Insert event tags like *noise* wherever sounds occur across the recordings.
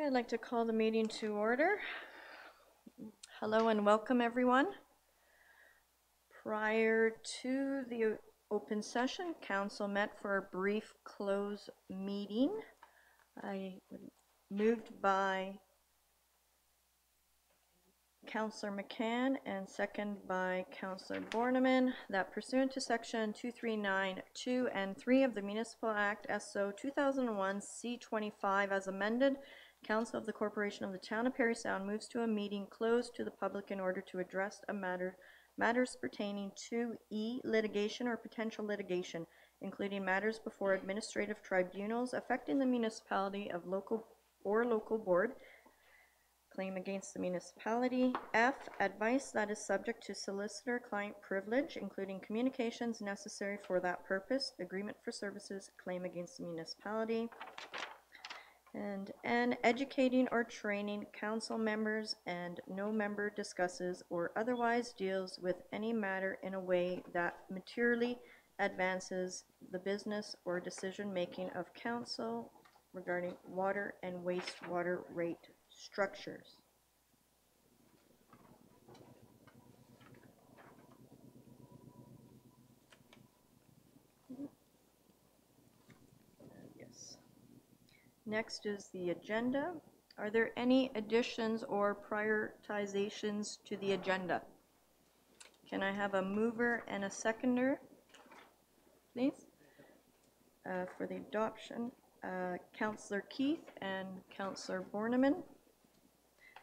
Okay, I'd like to call the meeting to order. Hello and welcome, everyone. Prior to the open session, council met for a brief close meeting. I moved by Councillor McCann and second by Councillor Borneman that pursuant to section 2392 and 3 of the Municipal Act SO 2001 C25 as amended, Council of the Corporation of the Town of Parry Sound moves to a meeting closed to the public in order to address a matter, matters pertaining to E litigation or potential litigation, including matters before administrative tribunals affecting the municipality of local or local board, claim against the municipality. F, advice that is subject to solicitor-client privilege, including communications necessary for that purpose, agreement for services, claim against the municipality. And N, educating or training council members and no member discusses or otherwise deals with any matter in a way that materially advances the business or decision-making of council regarding water and wastewater rate structures. Yes. Next is the agenda. Are there any additions or prioritizations to the agenda? Can I have a mover and a seconder, please? Uh, For the adoption, uh, Counselor Keith and Counselor Borneman,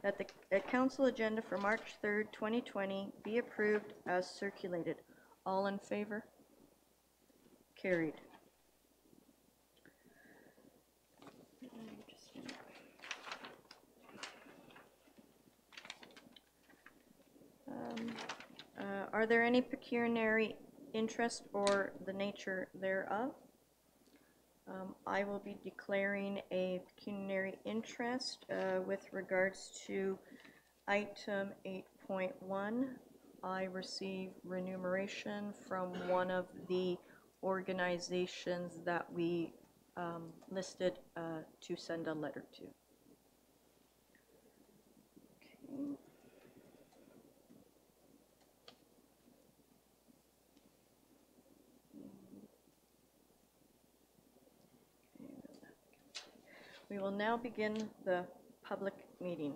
that the uh, council agenda for March 3rd, 2020 be approved as circulated. All in favor? Carried. Um, uh, Are there any pecuniary interest or the nature thereof? Um, I will be declaring a pecuniary interest uh, with regards to item 8.1. I receive remuneration from one of the organizations that we um, listed uh, to send a letter to. Okay. We will now begin the public meeting.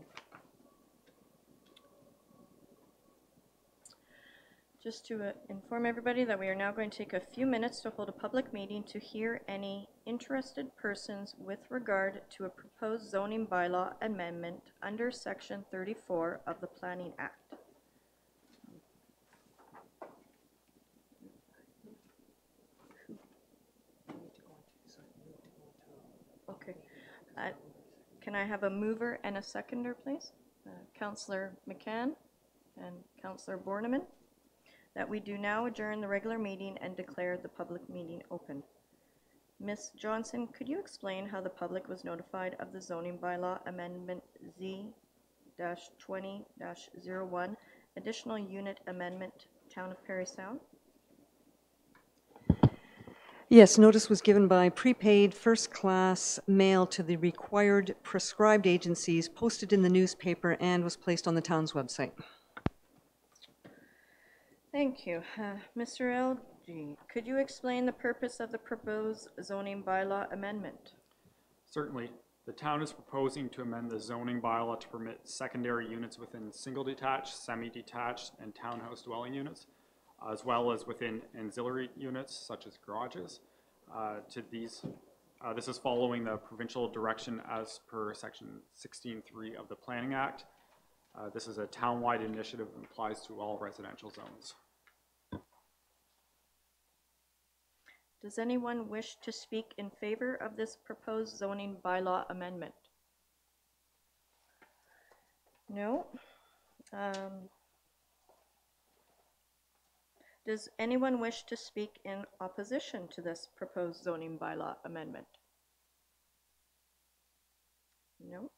Just to uh, inform everybody that we are now going to take a few minutes to hold a public meeting to hear any interested persons with regard to a proposed zoning bylaw amendment under Section 34 of the Planning Act. Okay. Uh, Can I have a mover and a seconder, please? Uh, Counselor McCann and Counselor Borneman, that we do now adjourn the regular meeting and declare the public meeting open. Ms. Johnson, could you explain how the public was notified of the zoning bylaw amendment Z-20-01, additional unit amendment, Town of Parry Sound? Yes, notice was given by prepaid first-class mail to the required prescribed agencies, posted in the newspaper, and was placed on the town's website. Thank you. Uh, Mr. LG, could you explain the purpose of the proposed zoning bylaw amendment? Certainly. The town is proposing to amend the zoning bylaw to permit secondary units within single-detached, semi-detached, and townhouse dwelling units, as well as within ancillary units such as garages. Uh, To these, uh, this is following the provincial direction as per section 16.3 of the Planning Act. Uh, This is a townwide initiative and applies to all residential zones. Does anyone wish to speak in favor of this proposed zoning bylaw amendment? No? Um, Does anyone wish to speak in opposition to this proposed zoning bylaw amendment? No?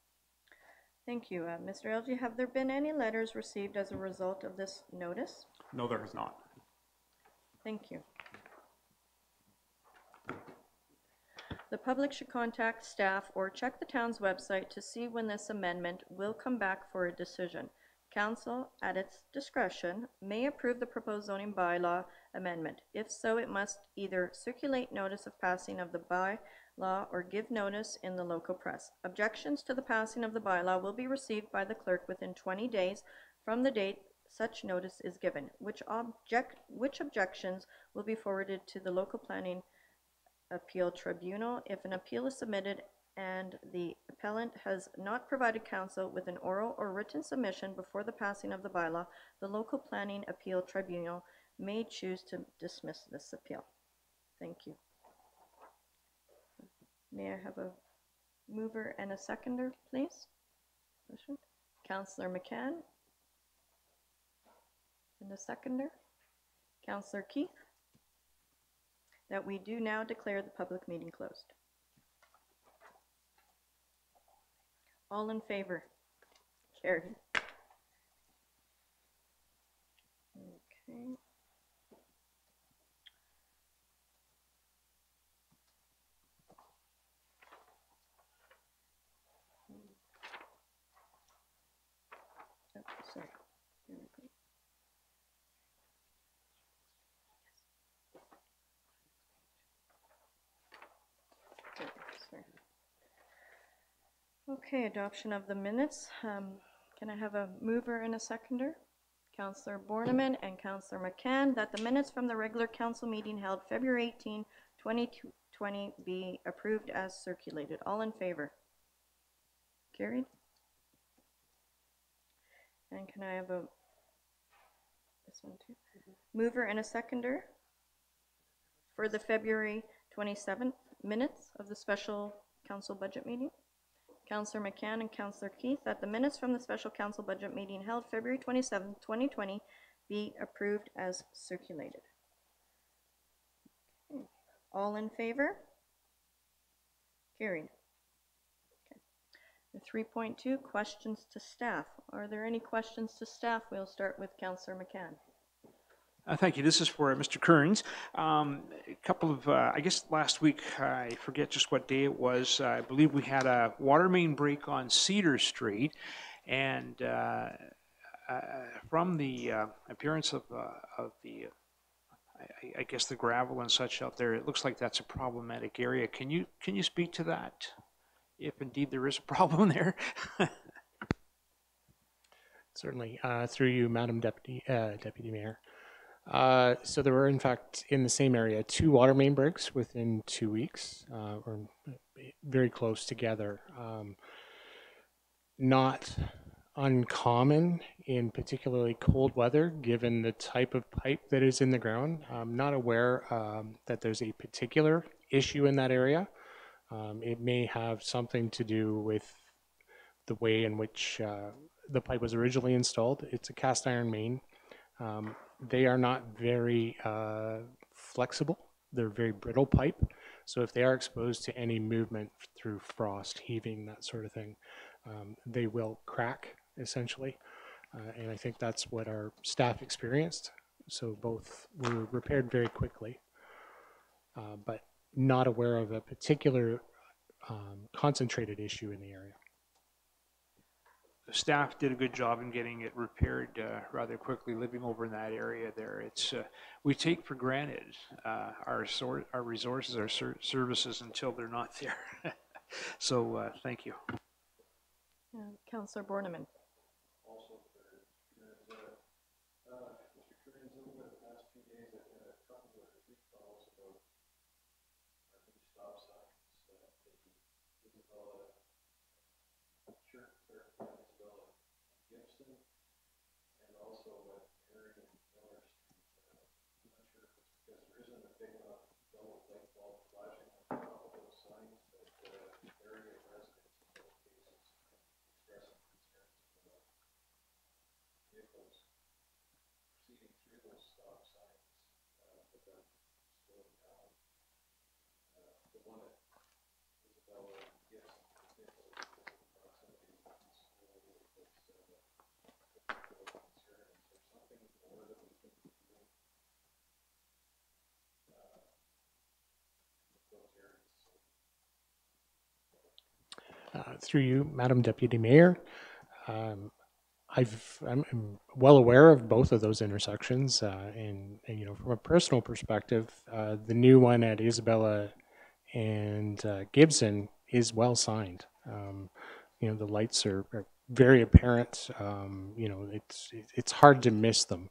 Thank you. Uh, Mr. LG, have there been any letters received as a result of this notice? No, there has not. Thank you. The public should contact staff or check the town's website to see when this amendment will come back for a decision. Council, at its discretion, may approve the proposed zoning bylaw amendment. If so, it must either circulate notice of passing of the bylaw or give notice in the local press. Objections to the passing of the bylaw will be received by the clerk within 20 days from the date such notice is given, which object, which objections will be forwarded to the local planning appeal tribunal. If an appeal is submitted and the appellant has not provided counsel with an oral or written submission before the passing of the bylaw, the local planning appeal tribunal may choose to dismiss this appeal. Thank you. May I have a mover and a seconder, please? Motion. Counselor McCann? And a seconder? Counselor Keith? That we do now declare the public meeting closed. All in favor? Carried. Okay. Oh, sorry. Here we go. Okay, sorry. Okay, adoption of the minutes. Um, Can I have a mover and a seconder? Counselor Borneman and Counselor McCann, that the minutes from the regular council meeting held February 18, 2020 be approved as circulated. All in favor? Carried? And can I have a, this one too? Mover and a seconder for the February 27th minutes of the special council budget meeting? Counselor McCann and Counselor Keith, that the minutes from the special council budget meeting held February 27, 2020 be approved as circulated. Okay. All in favor? Carried. Okay. The 3.2, questions to staff. Are there any questions to staff? We'll start with Counselor McCann. Uh, Thank you. This is for Mr. Kearns. Um, A couple of, uh, I guess last week, I forget just what day it was, I believe we had a water main break on Cedar Street. And uh, uh, from the uh, appearance of, uh, of the, uh, I- I guess the gravel and such out there, it looks like that's a problematic area. Can you, can you speak to that? If indeed there is a *laughs* problem there? Certainly, uh, through you, Madam Deputy, uh, Deputy Mayor. Uh, so there were, in fact, in the same area, two water main breaks within two weeks, uh, or very close together. Um, not uncommon in particularly cold weather, given the type of pipe that is in the ground. I'm not aware um, that there's a particular issue in that area. Um, it may have something to do with the way in which uh, the pipe was originally installed. It's a cast iron main. Um, they are not very uh, flexible. They're very brittle pipe. So if they are exposed to any movement through frost, heaving, that sort of thing, um, they will crack essentially. Uh, and I think that's what our staff experienced. So both were repaired very quickly, uh, but not aware of a particular um, concentrated issue in the area. The staff did a good job in getting it repaired uh, rather quickly, living over in that area there. It's, uh, we take for granted uh, our sor- our resources, our ser- services until they're not *laughs* there. So, uh, thank you. Uh, Counselor Borneman. Uh, through you, Madam Deputy Mayor. Um, i am well aware of both of those intersections, uh, and, and, you know, from a personal perspective, uh, the new one at Isabella and uh, Gibson is well signed. Um, you know, the lights are, are very apparent. Um, you know, it's it's hard to miss them.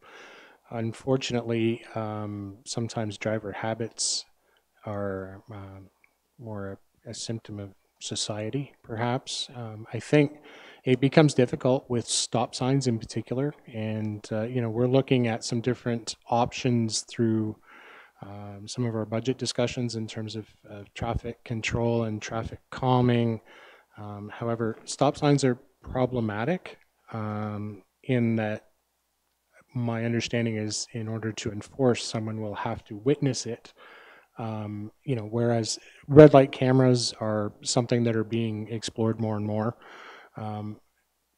Unfortunately, um, sometimes driver habits are um, more a, a symptom of society, perhaps. Um, I think it becomes difficult with stop signs in particular, and uh, you know we're looking at some different options through um, some of our budget discussions in terms of, of traffic control and traffic calming. Um, however, stop signs are problematic um, in that my understanding is in order to enforce, someone will have to witness it. Um, you know, whereas red light cameras are something that are being explored more and more.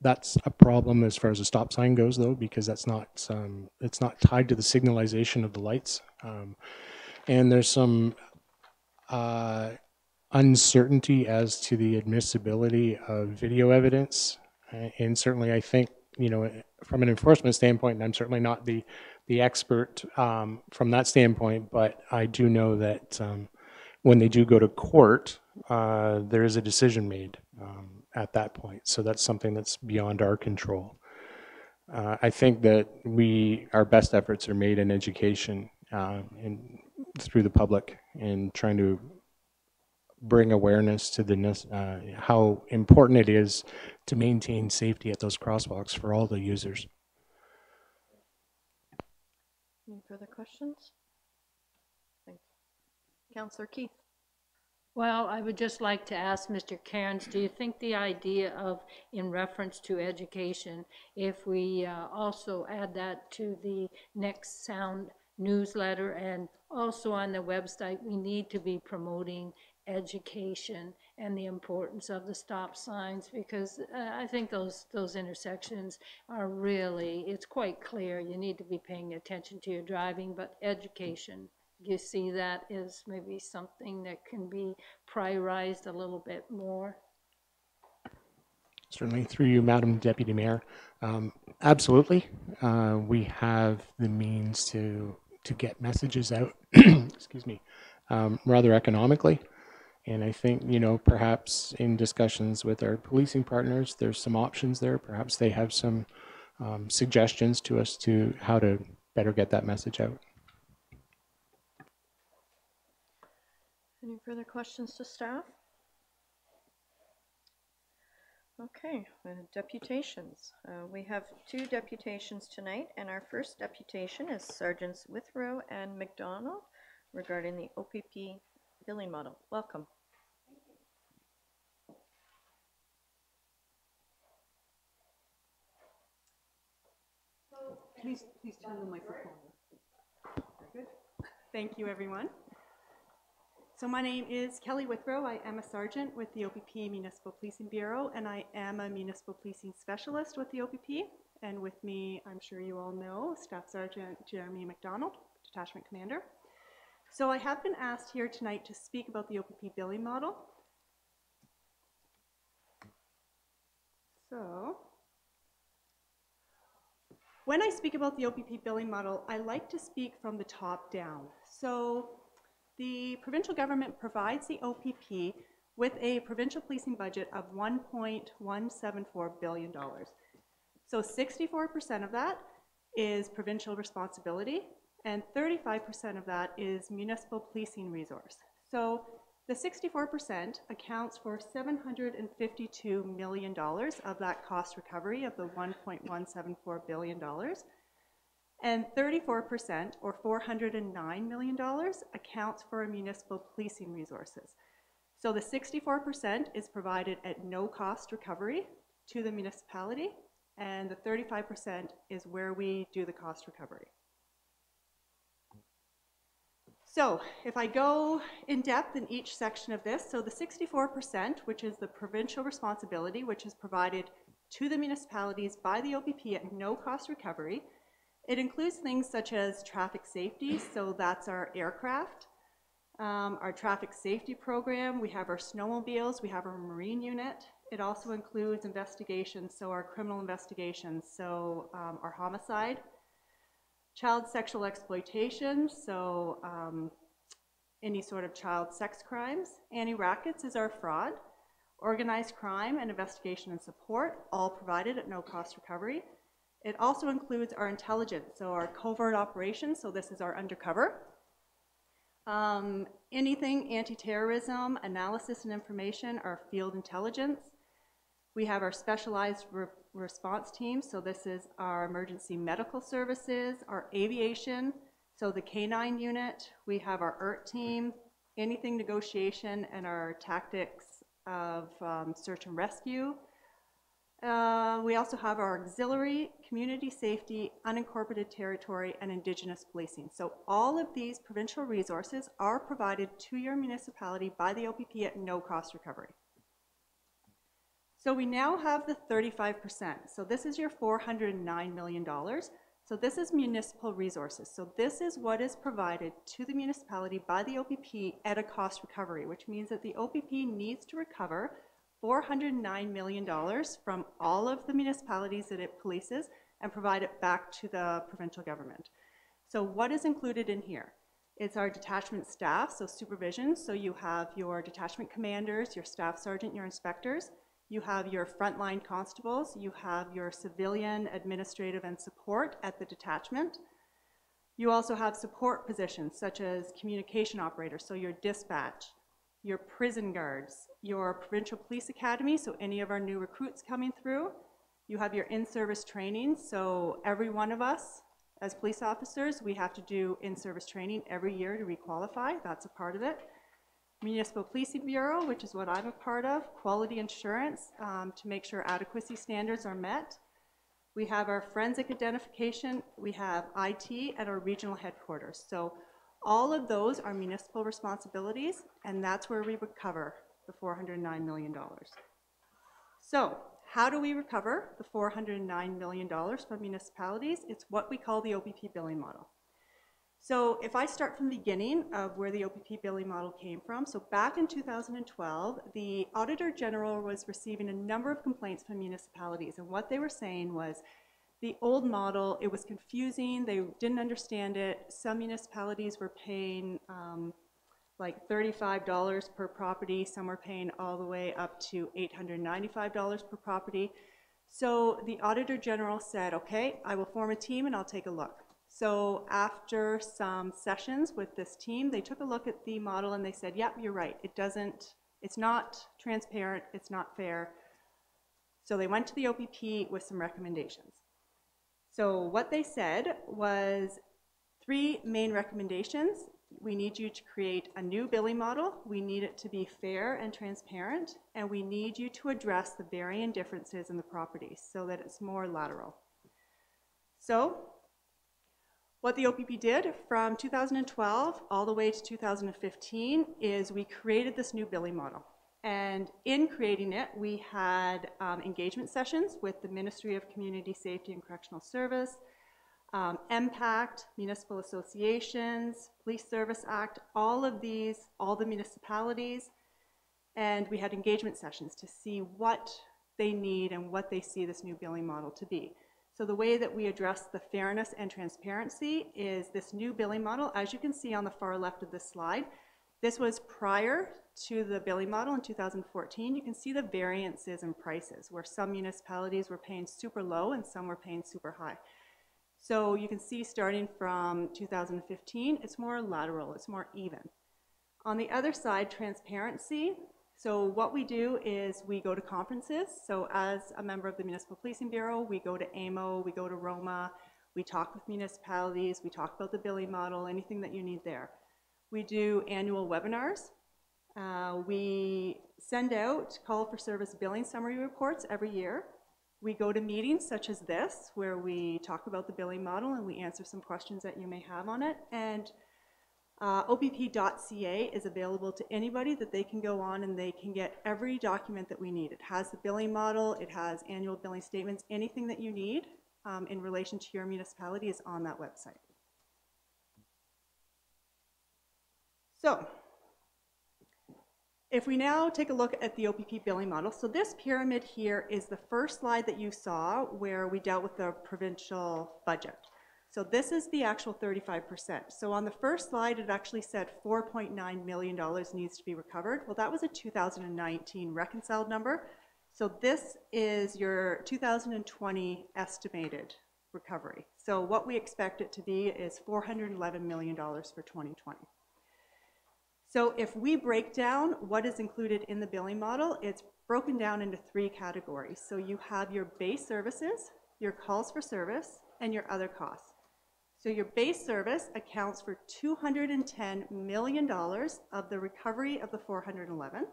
That's a problem as far as a stop sign goes, though, because that's not um, it's not tied to the signalization of the lights. Um, and there's some uh, uncertainty as to the admissibility of video evidence. And certainly, I think, you know, from an enforcement standpoint, and I'm certainly not the, the expert um, from that standpoint, but I do know that um, when they do go to court, uh, there is a decision made um, at that point. So that's something that's beyond our control. Uh, I think that we, our best efforts are made in education uh, and through the public and trying to bring awareness to the uh, how important it is to maintain safety at those crosswalks for all the users. Any further questions? Thanks. Counselor Keith? Well, I would just like to ask Mr. Cairns, do you think the idea of, in reference to education, if we uh, also add that to the next sound newsletter and also on the website, we need to be promoting education and the importance of the stop signs because uh, I think those those intersections are really it's quite clear you need to be paying attention to your driving but education you see that as maybe something that can be prioritized a little bit more Certainly, through you, Madam Deputy Mayor. Um, absolutely, uh, we have the means to to get messages out. *clears throat* excuse me, um, rather economically, and I think you know perhaps in discussions with our policing partners, there's some options there. Perhaps they have some um, suggestions to us to how to better get that message out. Any further questions to staff? Okay, deputations. Uh, We have two deputations tonight, and our first deputation is Sergeants Withrow and McDonald regarding the OPP billing model. Welcome. Please, please turn the microphone. Thank you, everyone. So my name is Kelly Withrow. I am a sergeant with the OPP Municipal Policing Bureau, and I am a municipal policing specialist with the OPP. And with me, I'm sure you all know, Staff Sergeant Jeremy McDonald, Detachment Commander. So I have been asked here tonight to speak about the OPP billing model. So, when I speak about the OPP billing model, I like to speak from the top down. So the provincial government provides the OPP with a provincial policing budget of $1.174 billion. So 64% of that is provincial responsibility, and 35% of that is municipal policing resource. So the 64% accounts for $752 million of that cost recovery of the $1.174 billion. And 34%, or $409 million, accounts for municipal policing resources. So the 64% is provided at no cost recovery to the municipality, and the 35% is where we do the cost recovery. So if I go in depth in each section of this, so the 64%, which is the provincial responsibility, which is provided to the municipalities by the OPP at no cost recovery, it includes things such as traffic safety, so that's our aircraft, Um, Our traffic safety program, we have our snowmobiles, we have our marine unit. It also includes investigations, so our criminal investigations, so um, our homicide, child sexual exploitation, so um, any sort of child sex crimes. Anti-rackets is our fraud. Organized crime and investigation and support, all provided at no cost recovery. It also includes our intelligence, so our covert operations, so this is our undercover. Um, anything anti-terrorism, analysis and information, our field intelligence. We have our specialized re- response team, so this is our emergency medical services, our aviation, so the K-9 unit. We have our ERT team, anything negotiation, and our tactics of um, search and rescue. Uh, we also have our auxiliary, community safety, unincorporated territory, and indigenous policing. So all of these provincial resources are provided to your municipality by the OPP at no cost recovery. So we now have the 35%. So this is your $409 million. So this is municipal resources. So this is what is provided to the municipality by the OPP at a cost recovery, which means that the OPP needs to recover $409 million from all of the municipalities that it polices and provide it back to the provincial government. So what is included in here? It's our detachment staff, so supervision. So you have your detachment commanders, your staff sergeant, your inspectors. You have your frontline constables. You have your civilian, administrative, and support at the detachment. You also have support positions such as communication operators, so your dispatch, your prison guards, your provincial police academy, so any of our new recruits coming through. You have your in-service training, so every one of us as police officers, we have to do in-service training every year to requalify. That's a part of it. Municipal Policing Bureau, which is what I'm a part of, quality insurance um, to make sure adequacy standards are met. We have our forensic identification, we have IT at our regional headquarters. So all of those are municipal responsibilities, and that's where we recover the $409 million. So how do we recover the $409 million from municipalities? It's what we call the OPP billing model. So if I start from the beginning of where the OPP billing model came from, so back in 2012, the Auditor General was receiving a number of complaints from municipalities, and what they were saying was the old model, it was confusing, they didn't understand it. Some municipalities were paying um, like $35 per property, some were paying all the way up to $895 per property. So the Auditor General said, okay, I will form a team and I'll take a look. So after some sessions with this team, they took a look at the model and they said, yep, you're right. It doesn't, it's not transparent, it's not fair. So they went to the OPP with some recommendations. So what they said was three main recommendations. We need you to create a new billing model. We need it to be fair and transparent. And we need you to address the varying differences in the properties so that it's more lateral. So what the OPP did from 2012 all the way to 2015 is we created this new billing model. And in creating it, we had um, engagement sessions with the Ministry of Community Safety and Correctional Service, um, MPAC, municipal associations, Police Service Act, all of these, all the municipalities, and we had engagement sessions to see what they need and what they see this new billing model to be. So the way that we address the fairness and transparency is this new billing model. As you can see on the far left of this slide, this was prior to the billing model in 2014. You can see the variances in prices where some municipalities were paying super low and some were paying super high. So you can see starting from 2015, it's more lateral, it's more even. On the other side, transparency, so what we do is we go to conferences. So as a member of the Municipal Policing Bureau, we go to AMO, we go to Roma, we talk with municipalities, we talk about the billing model, anything that you need there. We do annual webinars. Uh, we send out call for service billing summary reports every year. We go to meetings such as this, where we talk about the billing model and we answer some questions that you may have on it. And uh, OPP.ca is available to anybody that they can go on and they can get every document that we need. It has the billing model, it has annual billing statements, anything that you need um, in relation to your municipality is on that website. So, if we now take a look at the OPP billing model, so this pyramid here is the first slide that you saw where we dealt with the provincial budget. So this is the actual 35%. So on the first slide, it actually said $4.9 million needs to be recovered. Well, that was a 2019 reconciled number. So this is your 2020 estimated recovery. So what we expect it to be is $411 million for 2020. So if we break down what is included in the billing model, it's broken down into three categories. So you have your base services, your calls for service, and your other costs. So your base service accounts for $210 million of the recovery of the 411.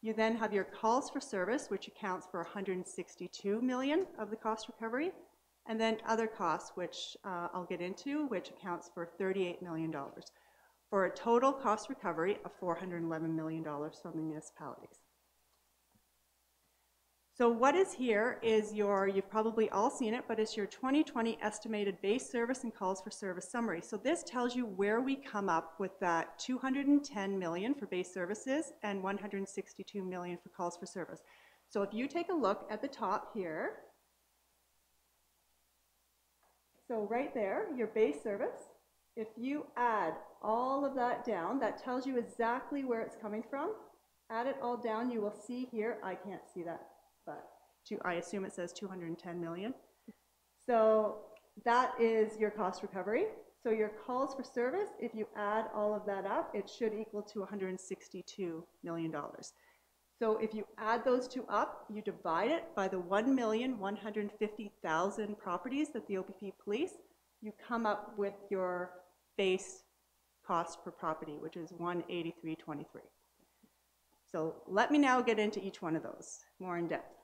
You then have your calls for service, which accounts for 162 million of the cost recovery, and then other costs, which uh, I'll get into, which accounts for $38 million, for a total cost recovery of $411 million from the municipalities. So what is here is your, you've probably all seen it, but it's your 2020 estimated base service and calls for service summary. So this tells you where we come up with that 210 million for base services and 162 million for calls for service. So if you take a look at the top here, so right there, your base service, if you add all of that down, that tells you exactly where it's coming from. Add it all down, you will see here, I can't see that but two, I assume it says 210 million. So that is your cost recovery. So your calls for service, if you add all of that up, it should equal to 162 million dollars. So if you add those two up, you divide it by the 1,150,000 properties that the OPP police, you come up with your base cost per property, which is 183.23. So let me now get into each one of those more in depth.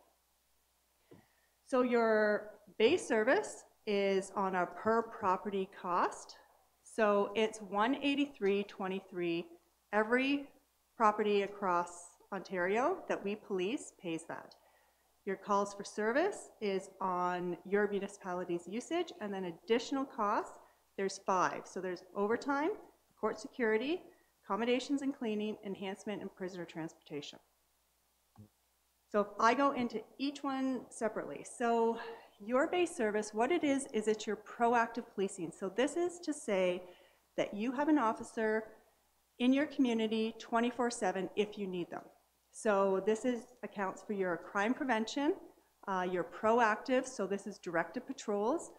So your base service is on a per property cost. So it's 183.23. Every property across Ontario that we police pays that. Your calls for service is on your municipality's usage, and then additional costs, there's five. So there's overtime, court security, accommodations and cleaning, enhancement, and prisoner transportation. So if I go into each one separately, so your base service, what it is, is it's your proactive policing. So this is to say that you have an officer in your community 24-7 if you need them. So this is accounts for your crime prevention, uh, your proactive, so this is directed patrols.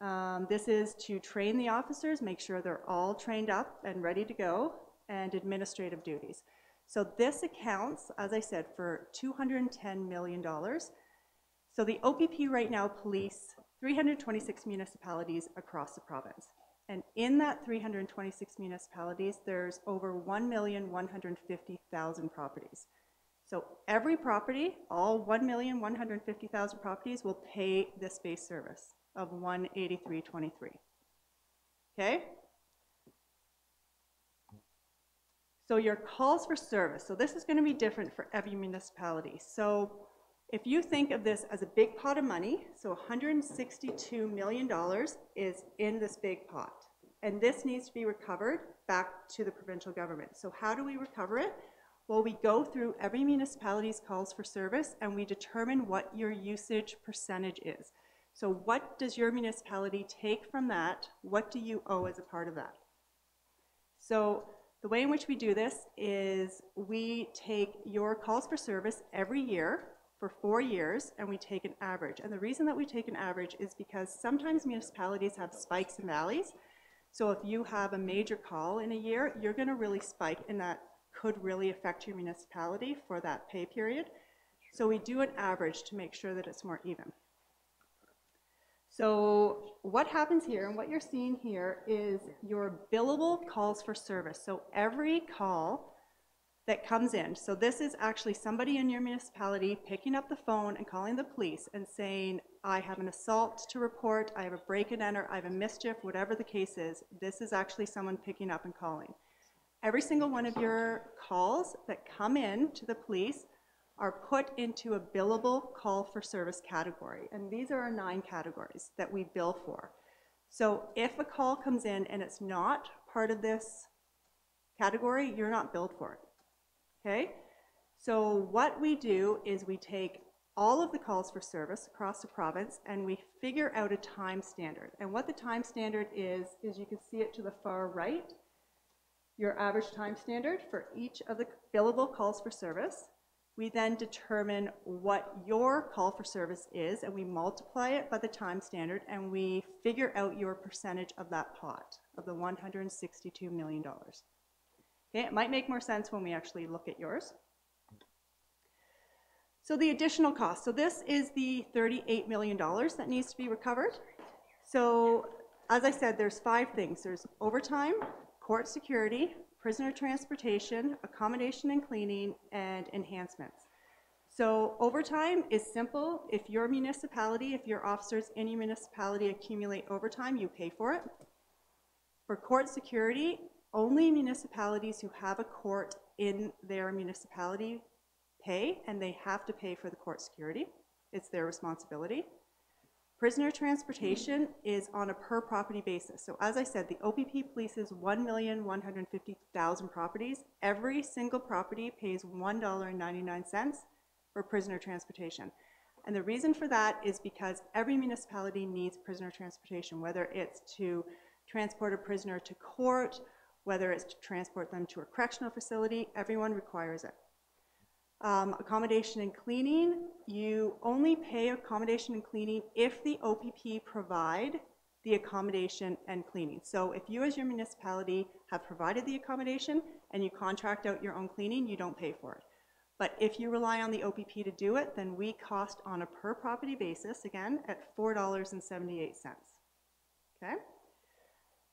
Um, this is to train the officers, make sure they're all trained up and ready to go and administrative duties. So this accounts, as I said, for $210 million. So the OPP right now police 326 municipalities across the province. And in that 326 municipalities, there's over 1,150,000 properties. So every property, all 1,150,000 properties will pay this base service of 183.23. Okay? So your calls for service, so this is going to be different for every municipality. So if you think of this as a big pot of money, so $162 million is in this big pot. And this needs to be recovered back to the provincial government. So how do we recover it? Well, we go through every municipality's calls for service and we determine what your usage percentage is. So what does your municipality take from that? What do you owe as a part of that? So the way in which we do this is we take your calls for service every year for four years and we take an average. And the reason that we take an average is because sometimes municipalities have spikes and valleys. So if you have a major call in a year, you're going to really spike and that could really affect your municipality for that pay period. So we do an average to make sure that it's more even. So what happens here, and what you're seeing here, is your billable calls for service. So every call that comes in, so this is actually somebody in your municipality picking up the phone and calling the police and saying, I have an assault to report, I have a break and enter, I have a mischief, whatever the case is, this is actually someone picking up and calling. Every single one of your calls that come in to the police are put into a billable call for service category. And these are our nine categories that we bill for. So if a call comes in and it's not part of this category, you're not billed for it. Okay? So what we do is we take all of the calls for service across the province and we figure out a time standard. And what the time standard is, is you can see it to the far right, your average time standard for each of the billable calls for service. We then determine what your call for service is and we multiply it by the time standard and we figure out your percentage of that pot, of the $162 million. Okay, it might make more sense when we actually look at yours. So the additional cost, so this is the $38 million that needs to be recovered. So as I said, there's five things. There's overtime, court security, prisoner transportation, accommodation and cleaning, and enhancements. So overtime is simple. If your municipality, if your officers in your municipality accumulate overtime, you pay for it. For court security, only municipalities who have a court in their municipality pay, and they have to pay for the court security. It's their responsibility. Prisoner transportation is on a per property basis. So as I said, the OPP polices 1,150,000 properties. Every single property pays $1.99 for prisoner transportation. And the reason for that is because every municipality needs prisoner transportation, whether it's to transport a prisoner to court, whether it's to transport them to a correctional facility, everyone requires it. Um, accommodation and cleaning, you only pay accommodation and cleaning if the OPP provide the accommodation and cleaning. So if you as your municipality have provided the accommodation and you contract out your own cleaning, you don't pay for it. But if you rely on the OPP to do it, then we cost on a per property basis, again, at $4.78. Okay?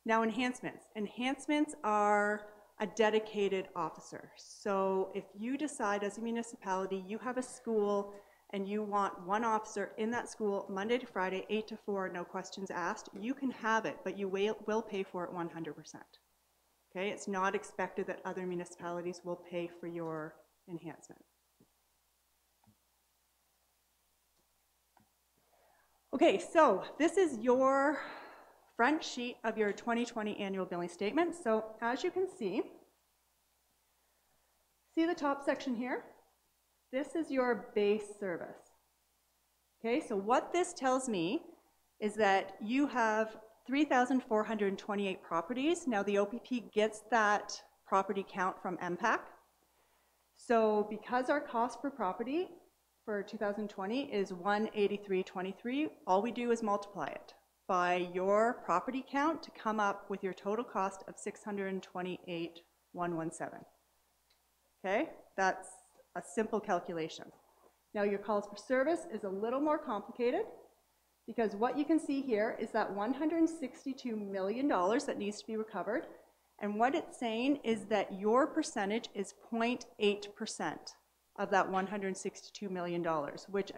Now enhancements. Enhancements are a dedicated officer. So if you decide as a municipality, you have a school and you want one officer in that school Monday to Friday, 8 to 4, no questions asked, you can have it, but you will, pay for it 100%. Okay, it's not expected that other municipalities will pay for your enhancement. Okay, so this is your front sheet of your 2020 annual billing statement. So as you can see, see the top section here? This is your base service. Okay, so what this tells me is that you have 3,428 properties. Now the OPP gets that property count from MPAC. So because our cost per property for 2020 is 183.23, all we do is multiply it by your property count to come up with your total cost of 628,117. Okay, that's a simple calculation. Now your calls for service is a little more complicated because what you can see here is that $162 million that needs to be recovered. And what it's saying is that your percentage is 0.8% of that $162 million, which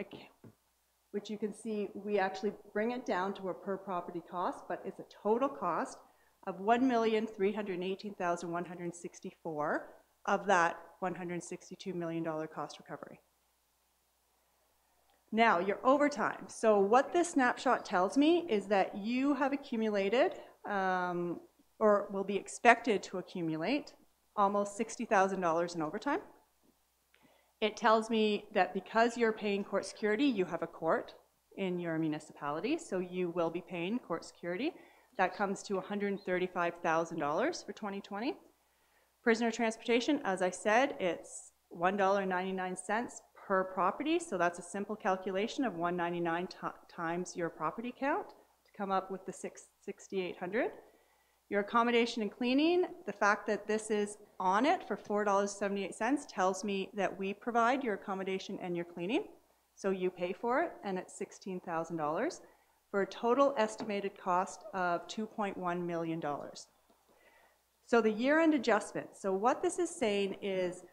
which you can see we actually bring it down to a per property cost, but it's a total cost of 1,318,164 of that $162 million cost recovery. Now, your overtime. So what this snapshot tells me is that you have accumulated, um, or will be expected to accumulate, almost $60,000 in overtime. It tells me that because you're paying court security, you have a court in your municipality, so you will be paying court security. That comes to $135,000 for 2020. Prisoner transportation, as I said, it's $1.99 per property, so that's a simple calculation of 199 times your property count to come up with the 6,800. Your accommodation and cleaning, the fact that this is on it for $4.78 tells me that we provide your accommodation and your cleaning. So you pay for it, and it's $16,000 for a total estimated cost of $2.1 million. So the year-end adjustment. So what this is saying is,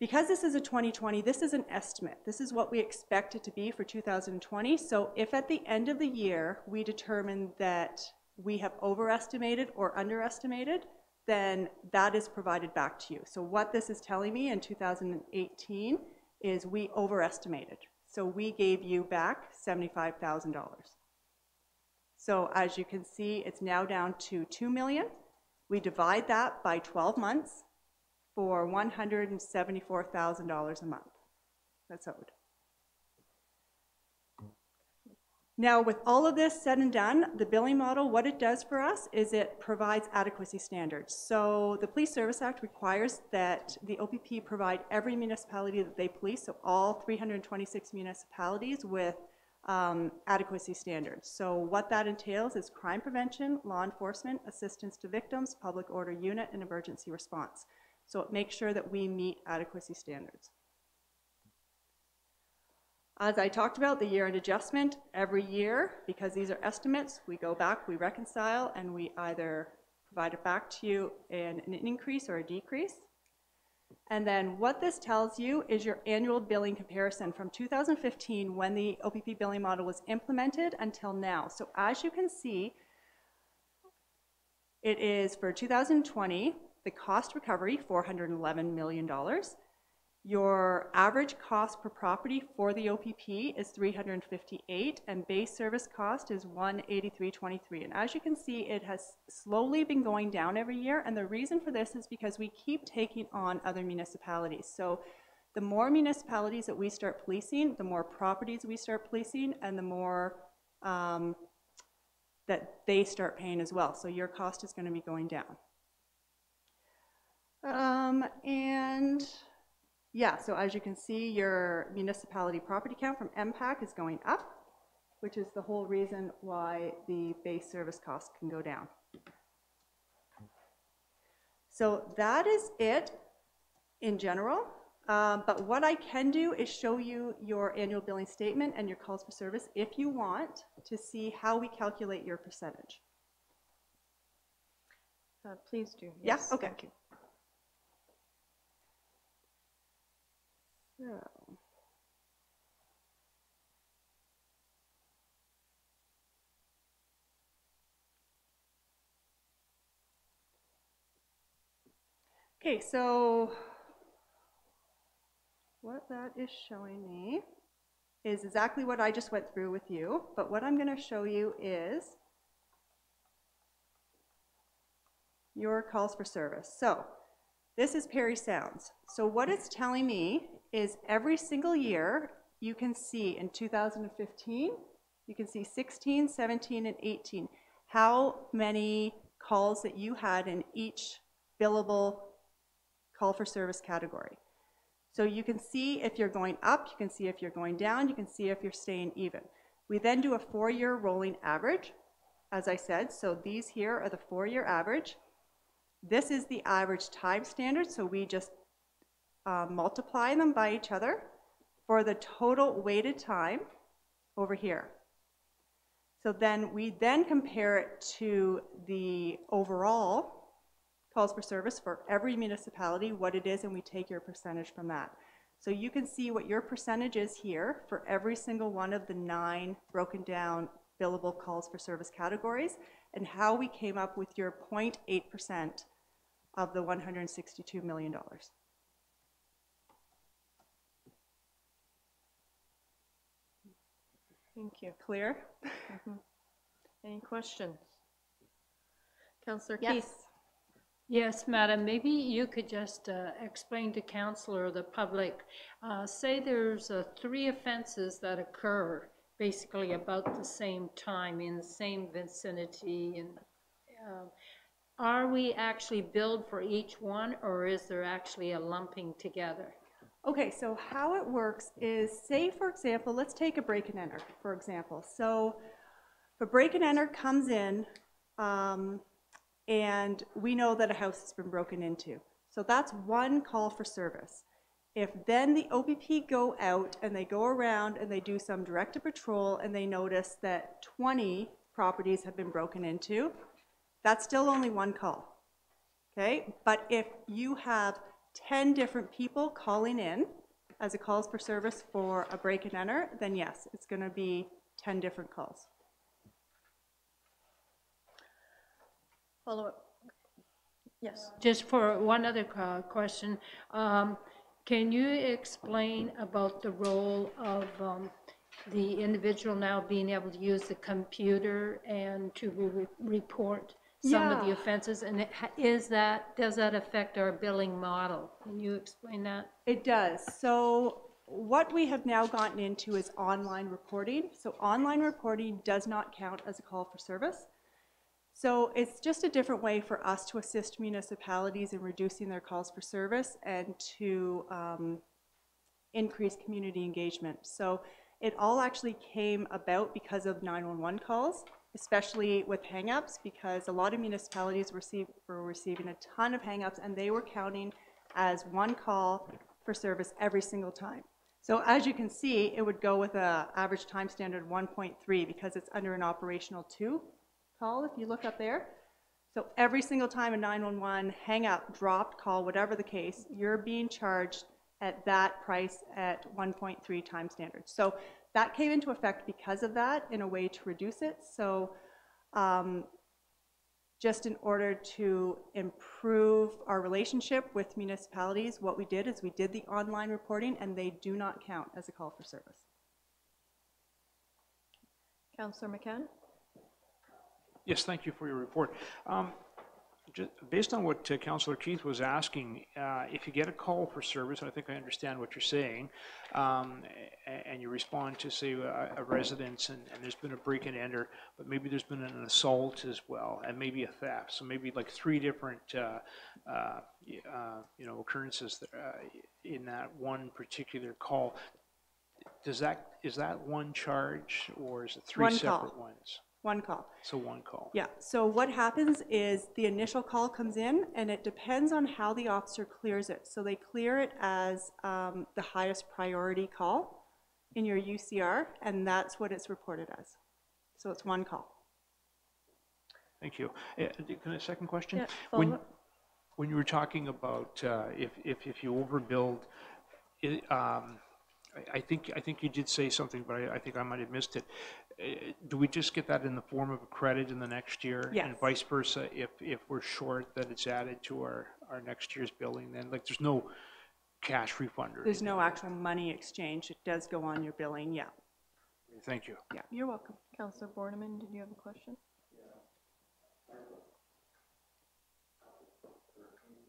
because this is a 2020, this is an estimate. This is what we expect it to be for 2020. So if at the end of the year we determine that we have overestimated or underestimated, then that is provided back to you. So what this is telling me in 2018 is we overestimated. So we gave you back $75,000. So as you can see, it's now down to 2 million. We divide that by 12 months, for $174,000 a month. That's owed. Now, with all of this said and done, the billing model, what it does for us is it provides adequacy standards. So the Police Service Act requires that the OPP provide every municipality that they police, so all 326 municipalities with um, adequacy standards. So what that entails is crime prevention, law enforcement, assistance to victims, public order unit, and emergency response. So it makes sure that we meet adequacy standards. As I talked about, the year-end adjustment, every year, because these are estimates, we go back, we reconcile, and we either provide it back to you in an increase or a decrease. And then what this tells you is your annual billing comparison from 2015, when the OPP billing model was implemented, until now. So as you can see, it is for 2020, the cost recovery, $411 million. Your average cost per property for the OPP is 358, and base service cost is 183.23. And as you can see, it has slowly been going down every year, and the reason for this is because we keep taking on other municipalities. So the more municipalities that we start policing, the more properties we start policing, and the more um, that they start paying as well. So your cost is going to be going down. Um, and yeah, so as you can see, your municipality property count from MPAC is going up, which is the whole reason why the base service cost can go down. So that is it in general. Um, but what I can do is show you your annual billing statement and your calls for service if you want to see how we calculate your percentage. Uh, Please do. Yeah, Yes, okay. thank you. So. Okay, so what that is showing me is exactly what I just went through with you, but what I'm going to show you is your calls for service. So this is Parry Sound's. So what it's telling me is every single year, you can see in 2015, you can see 16, 17, and 18, how many calls that you had in each billable call for service category. So you can see if you're going up, you can see if you're going down, you can see if you're staying even. We then do a four-year rolling average, as I said, so these here are the four-year average. This is the average time standard, so we just uh, multiply them by each other for the total weighted time over here. So then we then compare it to the overall calls for service for every municipality, what it is, and we take your percentage from that. So you can see what your percentage is here for every single one of the nine broken down billable calls for service categories and how we came up with your 0.8% of the $162 million. Thank you. Clear? *laughs* Any questions? Councillor Yes. Keith? Yes, madam, maybe you could just uh, explain to council or the public, uh, say there's uh, three offenses that occur basically about the same time in the same vicinity and um, are we actually billed for each one or is there actually a lumping together? Okay, so how it works is, say for example, let's take a break and enter, for example. So if a break and enter comes in, um, and we know that a house has been broken into. So that's one call for service. If then the OPP go out and they go around and they do some directed patrol and they notice that 20 properties have been broken into, that's still only one call. Okay? But if you have 10 different people calling in as a calls for service for a break and enter, then yes, it's going to be 10 different calls. Follow-up? Yes. Just for one other uh, question, um, can you explain about the role of um, the individual now being able to use the computer and to re- report some of the Yeah. offenses? And it ha- is that, does that affect our billing model? Can you explain that? It does. So what we have now gotten into is online reporting. So online reporting does not count as a call for service. So it's just a different way for us to assist municipalities in reducing their calls for service and to um, increase community engagement. So it all actually came about because of 911 calls, especially with hangups, because a lot of municipalities receive, were receiving a ton of hangups, and they were counting as one call for service every single time. So as you can see, it would go with an average time standard 1.3 because it's under an operational two call, if you look up there. So every single time a 911 hang up, dropped call, whatever the case, you're being charged at that price at 1.3 time standard. So that came into effect because of that in a way to reduce it. So um, just in order to improve our relationship with municipalities, what we did is we did the online reporting and they do not count as a call for service. Councillor McCann? Yes, thank you for your report. Um, ju- Based on what uh, Councillor Keith was asking, uh, if you get a call for service, and I think I understand what you're saying, um, and you respond to, say, a a residence, and and there's been a break and enter, but maybe there's been an assault as well, and maybe a theft, so maybe like three different, uh, uh, uh, you know, occurrences that, uh, in that one particular call. Does that, is that one charge, or is it three One call. separate ones? One call. So one call? Yeah, so what happens is the initial call comes in, and it depends on how the officer clears it. So they clear it as um, the highest priority call in your UCR, and that's what it's reported as. So it's one call. Thank you. Uh, Can I, second question? Yeah, When, when you were talking about uh, if, if, if you overbuild, it, um, I, I think, I think you did say something, but I, I think I might have missed it. Uh, Do we just get that in the form of a credit in the next year? And vice versa, if, if we're short, that it's added to our, our next year's billing then? Like, there's no cash refund or There's anything? no actual money exchange. It does go on your billing, yeah. Thank you. Yeah, you're welcome. Councillor Borneman, did you have a question?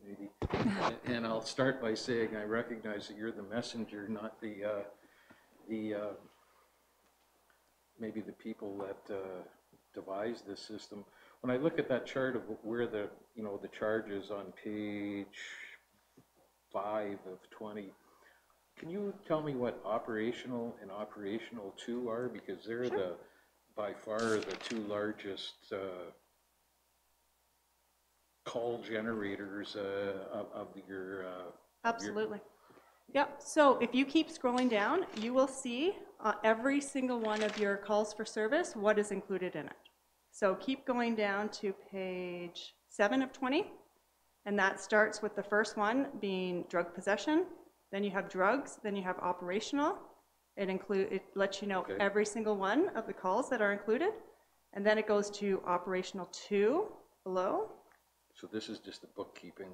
maybe. And- And I'll start by saying I recognize that you're the messenger, not the, uh, the, uh, maybe the people that uh, devised this system. When I look at that chart of where the, you know, the charges on page five of 20, can you tell me what operational and operational two are? Because they're the, by far, the two largest uh, call generators uh, of, of your, uh, Absolutely. Yep, so if you keep scrolling down, you will see uh, every single one of your calls for service, what is included in it. So keep going down to page seven of 20, and that starts with the first one being drug possession, then you have drugs, then you have operational. It include, it lets you know Okay. every single one of the calls that are included, and then it goes to operational two below, so this is just the bookkeeping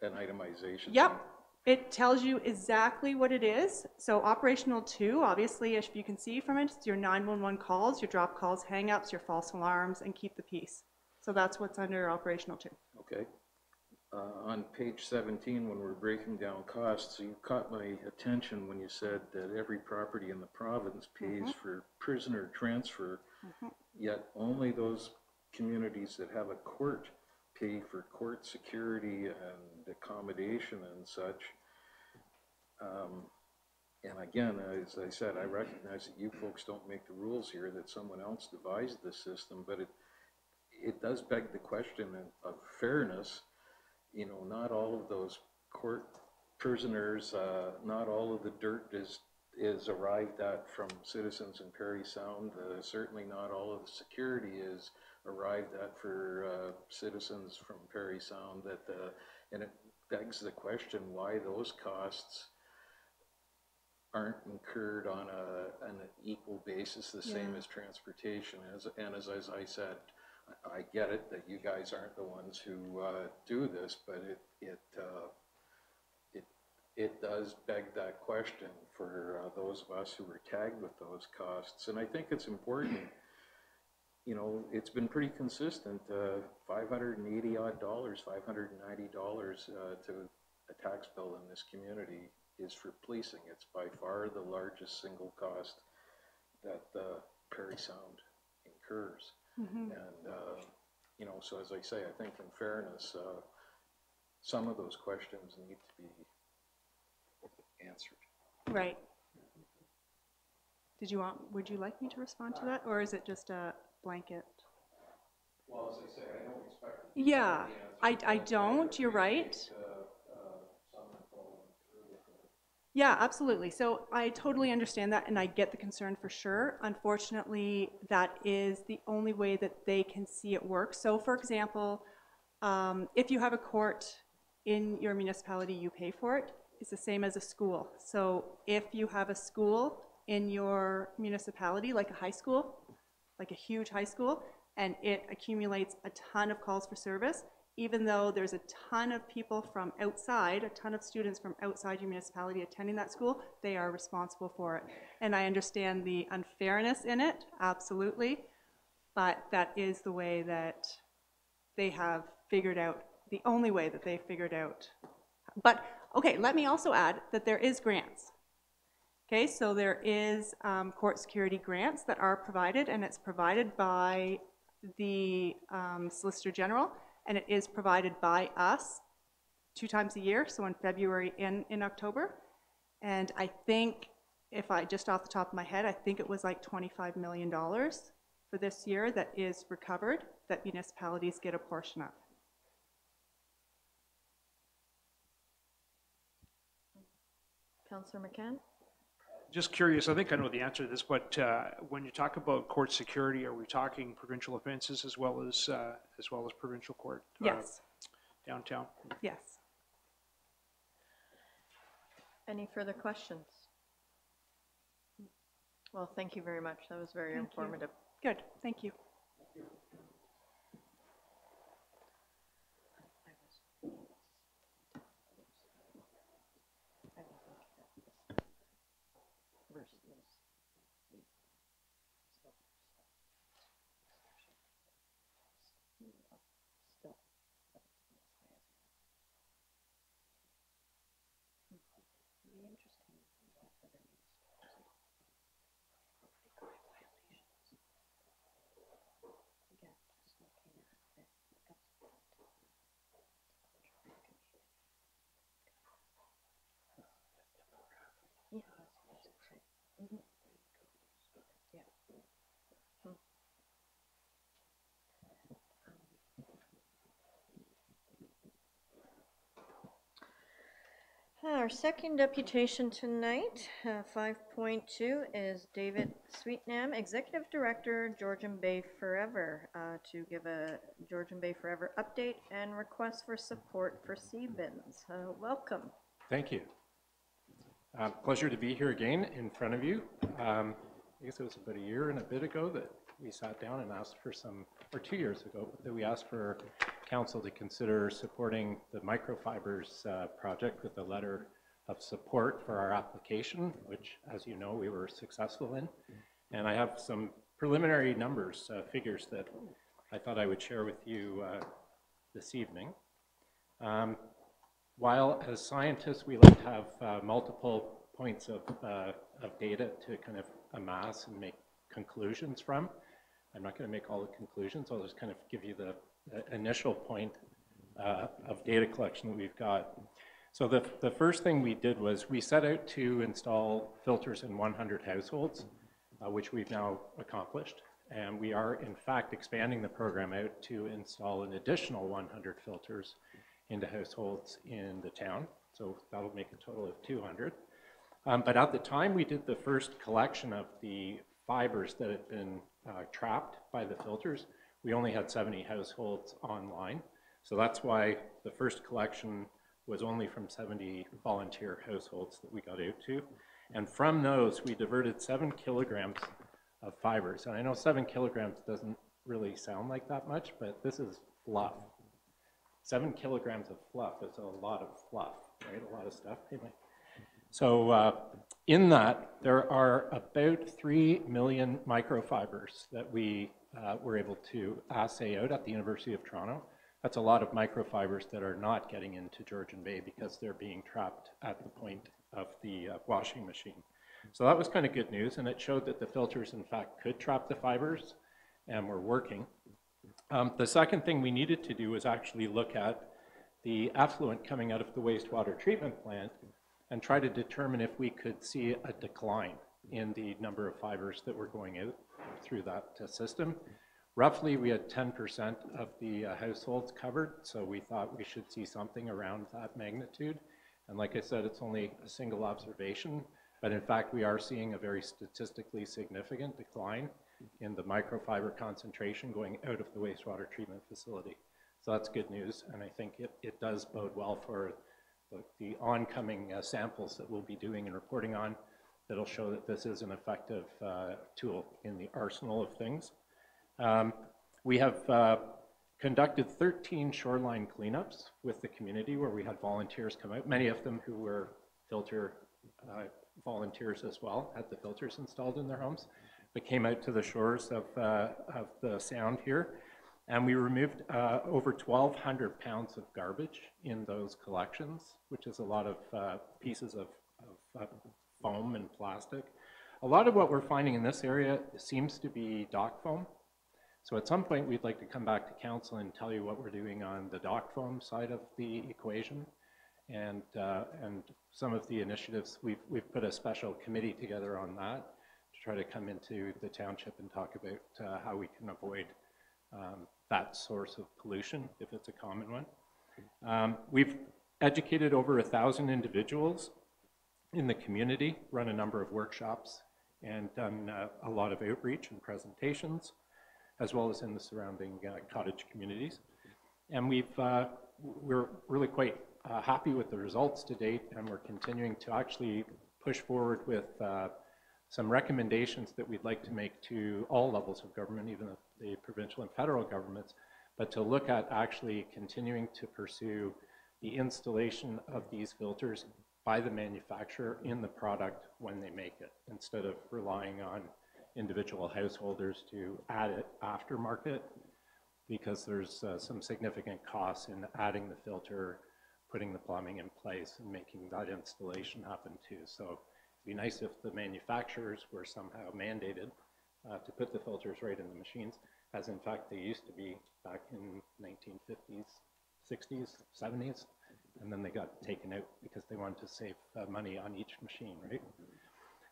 and itemization. Yep, thing. It tells you exactly what it is. So operational two, obviously, as you can see from it, it's your 911 calls, your drop calls, hangups, your false alarms, and keep the peace. So that's what's under operational two. Okay. Uh, On page 17, when we're breaking down costs, you caught my attention when you said that every property in the province pays for prisoner transfer, yet only those communities that have a court pay for court security and accommodation and such. Um, And again, as I said, I recognize that you folks don't make the rules here, that someone else devised the system, but it, it does beg the question of- fairness. You know, not all of those court prisoners, uh, not all of the dirt is, is arrived at from citizens in Parry Sound. Uh, Certainly not all of the security is arrived at for uh, citizens from Parry Sound that, uh, and it begs the question why those costs aren't incurred on a, an equal basis, the same as transportation. As, and as, as I said, I, I get it that you guys aren't the ones who, uh, do this, but it, it, uh, it, it does beg that question for, uh, those of us who were tagged with those costs. And I think it's important, you know, it's been pretty consistent, uh, five hundred and eighty odd dollars, five hundred and ninety dollars, uh, to a tax bill in this community is for policing. It's by far the largest single cost that, uh, Parry Sound incurs. And, uh, you know, so as I say, I think in fairness, uh, some of those questions need to be answered. Right. Did you want, would you like me to respond to that, or is it just a blanket? Well, as I say, I don't expect. Yeah, I, I don't, you're right. Yeah, absolutely. So I totally understand that and I get the concern for sure. Unfortunately, that is the only way that they can see it work. So for example, um, if you have a court in your municipality, you pay for it. It's the same as a school. So if you have a school in your municipality, like a high school, like a huge high school, and it accumulates a ton of calls for service, even though there's a ton of people from outside, a ton of students from outside your municipality attending that school, they are responsible for it. And I understand the unfairness in it, absolutely, but that is the way that they have figured out, the only way that they figured out. But, okay, let me also add that there is grants. Okay, so there is um, court security grants that are provided, and it's provided by the um, Solicitor General, and it is provided by us two times a year, so in February and in October. And I think, if I, just off the top of my head, I think it was like $25 million for this year that is recovered, that municipalities get a portion of. Councillor McCann? Just curious, I think I know the answer to this, but uh, when you talk about court security, are we talking provincial offenses as well as, uh, as well as provincial court? uh, Yes, Downtown? yes. Any further questions? Well, thank you very much. That was very Thank you. informative. Good, thank you. Our second deputation tonight, uh, 5.2, is David Sweetnam, Executive Director, Georgian Bay Forever, uh, to give a Georgian Bay Forever update and request for support for Seabins. Uh, Welcome. Thank you. Uh, Pleasure to be here again in front of you. Um, I guess it was about a year and a bit ago that we sat down and asked for some, or two years ago, that we asked for council to consider supporting the microfibers uh, project with a letter of support for our application, which, as you know, we were successful in. And I have some preliminary numbers, uh, figures that I thought I would share with you uh, this evening. Um, while as scientists, we like to have uh, multiple points of, uh, of data to kind of amass and make conclusions from, I'm not going to make all the conclusions. I'll just kind of give you the, the initial point uh, of data collection that we've got. So the, the first thing we did was we set out to install filters in 100 households, uh, which we've now accomplished. And we are, in fact, expanding the program out to install an additional 100 filters into households in the town. So that'll make a total of 200. Um, but at the time we did the first collection of the fibers that had been uh, trapped by the filters, we only had 70 households online. So that's why the first collection was only from 70 volunteer households that we got out to. And from those, we diverted seven kilograms of fibers. And I know seven kilograms doesn't really sound like that much, but this is fluff. Seven kilograms of fluff is a lot of fluff, right? A lot of stuff. Anyway. So uh, in that, there are about 3 million microfibers that we uh, we're able to assay out at the University of Toronto. That's a lot of microfibers that are not getting into Georgian Bay because they're being trapped at the point of the uh, washing machine. So that was kind of good news, and it showed that the filters, in fact, could trap the fibers and were working. Um, the second thing we needed to do was actually look at the effluent coming out of the wastewater treatment plant and try to determine if we could see a decline in the number of fibers that were going out through that uh, system. Roughly, we had 10% of the uh, households covered, so we thought we should see something around that magnitude. And like I said, it's only a single observation, but in fact, we are seeing a very statistically significant decline in the microfiber concentration going out of the wastewater treatment facility. So that's good news, and I think it, it does bode well for the, the oncoming uh, samples that we'll be doing and reporting on that'll show that this is an effective uh, tool in the arsenal of things. Um, we have uh, conducted 13 shoreline cleanups with the community where we had volunteers come out, many of them who were filter uh, volunteers as well, had the filters installed in their homes, but came out to the shores of, uh, of the sound here. And we removed uh, over 1,200 pounds of garbage in those collections, which is a lot of uh, pieces of, of foam and plastic. A lot of what we're finding in this area seems to be dock foam. So at some point, we'd like to come back to council and tell you what we're doing on the dock foam side of the equation. And, uh, and some of the initiatives, we've, we've put a special committee together on that to try to come into the township and talk about uh, how we can avoid um, that source of pollution if it's a common one. Um, we've educated over a thousand individuals in the community, run a number of workshops, and done uh, a lot of outreach and presentations, as well as in the surrounding uh, cottage communities. And we've, uh, we're really quite uh, happy with the results to date, and we're continuing to actually push forward with uh, some recommendations that we'd like to make to all levels of government, even the provincial and federal governments, but to look at actually continuing to pursue the installation of these filters by the manufacturer in the product when they make it, instead of relying on individual householders to add it aftermarket, because there's uh, some significant costs in adding the filter, putting the plumbing in place, and making that installation happen too. So it'd be nice if the manufacturers were somehow mandated uh, to put the filters right in the machines, as in fact they used to be back in 1950s, 60s, 70s and then they got taken out because they wanted to save uh, money on each machine, right?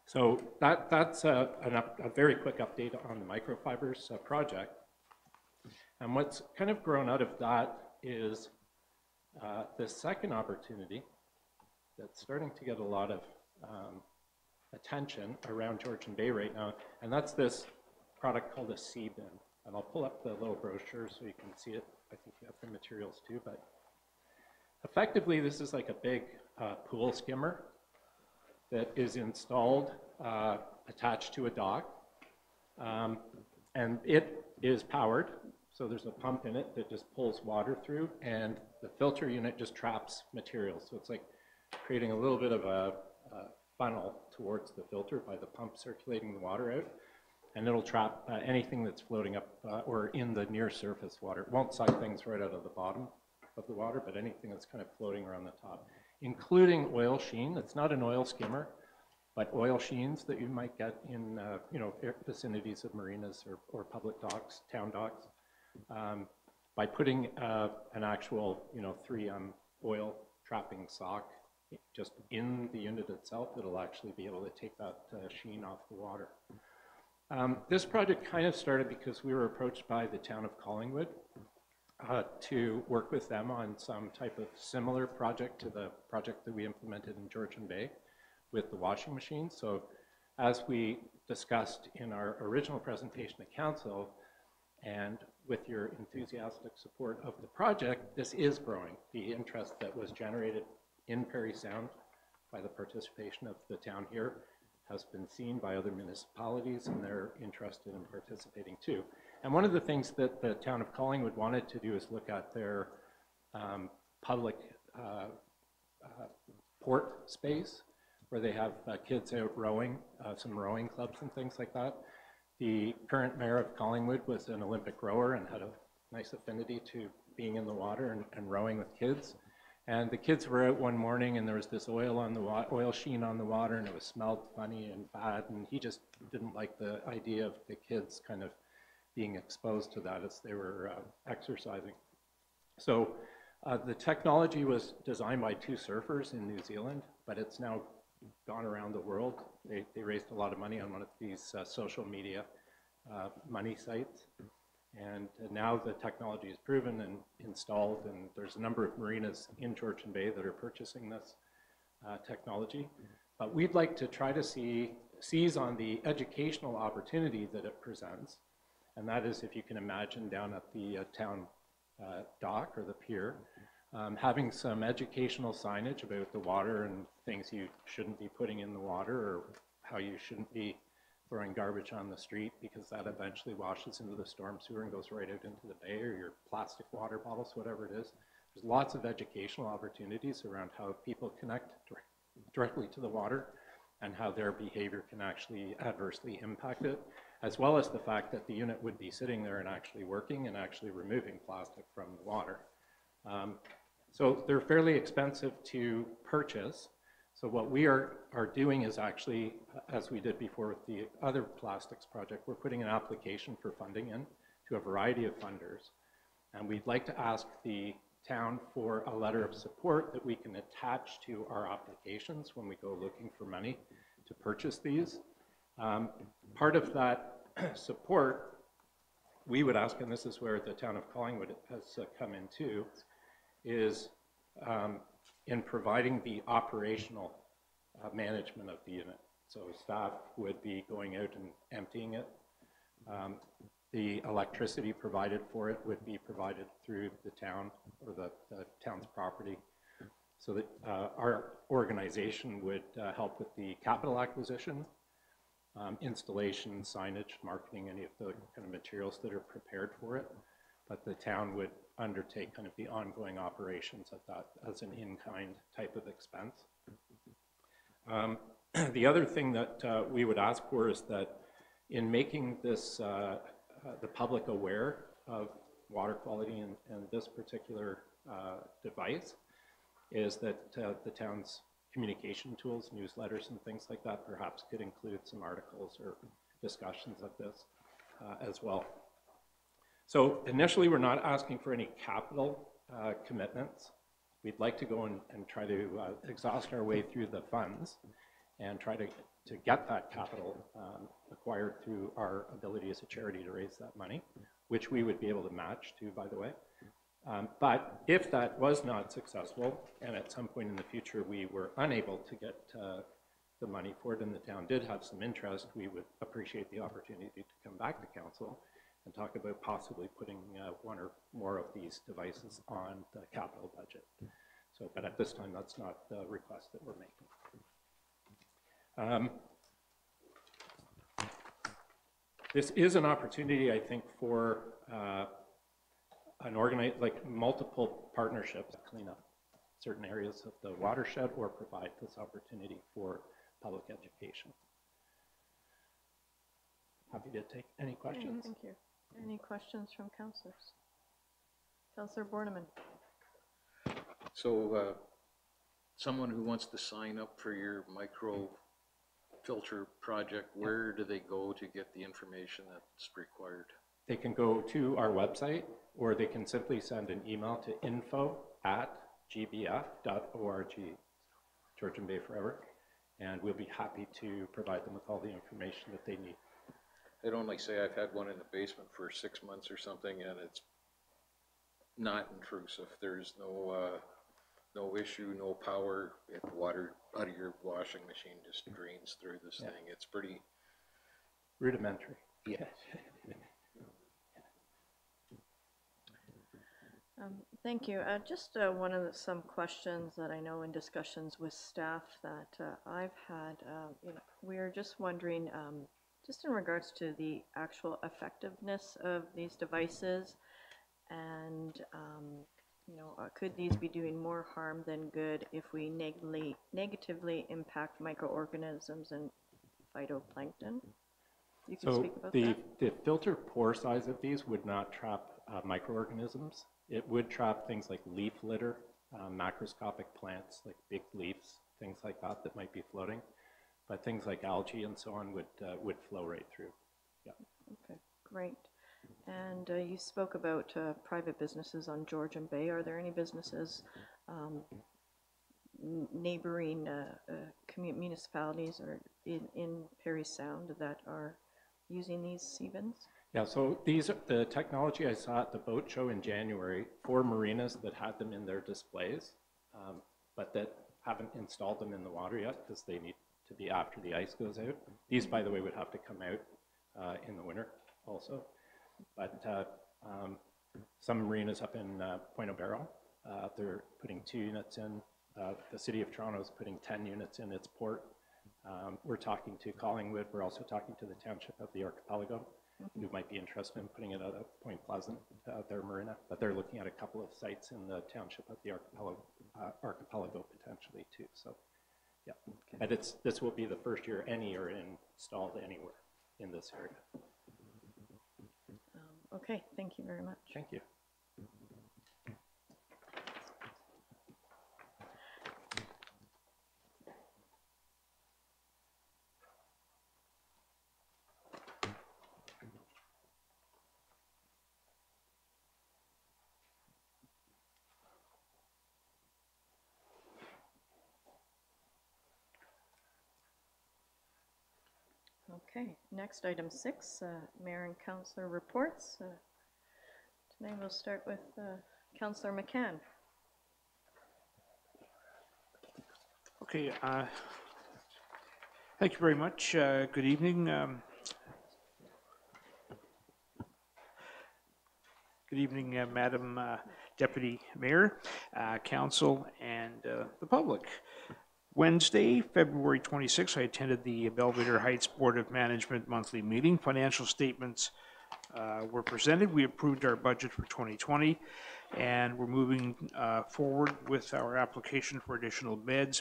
So that, that's a, up, a very quick update on the microfibers uh, project. And what's kind of grown out of that is uh, the second opportunity that's starting to get a lot of um, attention around Georgian Bay right now, and that's this product called a Seabin. And I'll pull up the little brochure so you can see it. I think you have the materials too, but Effectively, this is like a big uh, pool skimmer that is installed uh, attached to a dock. Um, and it is powered, so there's a pump in it that just pulls water through, and the filter unit just traps materials. So it's like creating a little bit of a, a funnel towards the filter by the pump circulating the water out. And it'll trap uh, anything that's floating up uh, or in the near surface water. It won't suck things right out of the bottom of the water, but anything that's kind of floating around the top, including oil sheen. It's not an oil skimmer, but oil sheens that you might get in, uh, you know, vicinities of marinas or, or public docks, town docks. Um, by putting uh, an actual, you know, 3M oil trapping sock just in the unit itself, it'll actually be able to take that uh, sheen off the water. Um, this project kind of started because we were approached by the town of Collingwood uh, to work with them on some type of similar project to the project that we implemented in Georgian Bay with the washing machine. So as we discussed in our original presentation to council, and with your enthusiastic support of the project, this is growing. The interest that was generated in Parry Sound by the participation of the town here has been seen by other municipalities and they're interested in participating too. And one of the things that the town of Collingwood wanted to do is look at their um, public uh, uh, port space where they have uh, kids out rowing, uh, some rowing clubs and things like that. The current mayor of Collingwood was an Olympic rower and had a nice affinity to being in the water and, and rowing with kids. And the kids were out one morning and there was this oil on the oil sheen on the water and it was smelled funny and bad and he just didn't like the idea of the kids kind of being exposed to that as they were uh, exercising. So uh, the technology was designed by two surfers in New Zealand, but it's now gone around the world. They, they raised a lot of money on one of these uh, social media uh, money sites. And now the technology is proven and installed, and there's a number of marinas in Georgian Bay that are purchasing this uh, technology. But we'd like to try to see, seize on the educational opportunity that it presents. And that is, if you can imagine down at the uh, town uh, dock or the pier, um, having some educational signage about the water and things you shouldn't be putting in the water or how you shouldn't be throwing garbage on the street because that eventually washes into the storm sewer and goes right out into the bay or your plastic water bottles, whatever it is. There's lots of educational opportunities around how people connect dir- directly to the water and how their behavior can actually adversely impact it, as well as the fact that the unit would be sitting there and actually working and actually removing plastic from the water. Um, so they're fairly expensive to purchase. So what we are, are doing is actually, as we did before with the other plastics project, we're putting an application for funding in to a variety of funders. And we'd like to ask the town for a letter of support that we can attach to our applications when we go looking for money to purchase these. Um, part of that *clears throat* support, we would ask, and this is where the town of Collingwood has uh, come in too, is um, in providing the operational uh, management of the unit. So staff would be going out and emptying it. Um, The electricity provided for it would be provided through the town or the, the town's property. So that uh, our organization would uh, help with the capital acquisition, um, installation, signage, marketing, any of the kind of materials that are prepared for it. But the town would undertake kind of the ongoing operations of that as an in-kind type of expense. Um, *clears throat* The other thing that uh, we would ask for is that in making this, uh, uh, the public aware of water quality and, and this particular uh, device, is that uh, the town's communication tools, newsletters and things like that perhaps could include some articles or discussions of this uh, as well. So initially, we're not asking for any capital uh, commitments. We'd like to go and, and try to uh, exhaust our way through the funds and try to, to get that capital um, acquired through our ability as a charity to raise that money, which we would be able to match too, by the way. Um, But if that was not successful, and at some point in the future, we were unable to get uh, the money for it, and the town did have some interest, we would appreciate the opportunity to come back to council and talk about possibly putting uh, one or more of these devices on the capital budget. So, but at this time, that's not the request that we're making. Um, This is an opportunity, I think, for uh, an organized, like multiple partnerships to clean up certain areas of the watershed or provide this opportunity for public education. Happy to take any Okay, questions. Thank you. Any questions from councilors? Councilor Borneman? So, uh, someone who wants to sign up for your micro filter project, where do they go to get the information that's required? They can go to our website, or they can simply send an email to info@gbf.org, Georgian Bay Forever, and we'll be happy to provide them with all the information that they need. I'd only say I've had one in the basement for six months or something, and it's not intrusive. There's no, uh, no issue, no power. It, water out of your washing machine just drains through this Yeah. thing. It's pretty, Rudimentary. yeah. *laughs* Um, Thank you. Uh, Just uh, one of the, some questions that I know in discussions with staff that uh, I've had, uh, you know, we're just wondering, um, just in regards to the actual effectiveness of these devices, and, um, you know, uh, could these be doing more harm than good if we negatively, negatively impact microorganisms and phytoplankton? You can So speak about the, that. the filter pore size of these would not trap uh, microorganisms. It would trap things like leaf litter, uh, macroscopic plants like big leaves, things like that that might be floating. But things like algae and so on would, uh, would flow right through. Yeah. Okay, great. And uh, you spoke about uh, private businesses on Georgian Bay. Are there any businesses um, neighboring uh, uh, municipalities or in, in Parry Sound that are using these sea? Yeah, so these, are the technology I saw at the boat show in January, four marinas that had them in their displays, um, but that haven't installed them in the water yet because they need to be after the ice goes out. These, by the way, would have to come out uh, in the winter also. But uh, um, some marinas up in uh, Pointe au Baril, uh, they're putting two units in. Uh, The city of Toronto is putting 10 units in its port. Um, We're talking to Collingwood, we're also talking to the township of the archipelago, who might be interested in putting it out at Point Pleasant, uh, their marina, but they're looking at a couple of sites in the township of the archipelago, uh, archipelago potentially too, so, yeah. But it's, this will be the first year any are installed anywhere in this area. Um, Okay, thank you very much. Thank you. Okay, next, item six, uh, mayor and councillor reports. Uh, Tonight we'll start with uh, councillor McCann. Okay, uh, thank you very much. Uh, Good evening. um, Good evening, uh, Madam uh, Deputy Mayor, Council, and the public. Wednesday, February 26, I attended the Belvedere Heights Board of Management monthly meeting. Financial statements uh, were presented. We approved our budget for 2020, and we're moving uh, forward with our application for additional beds.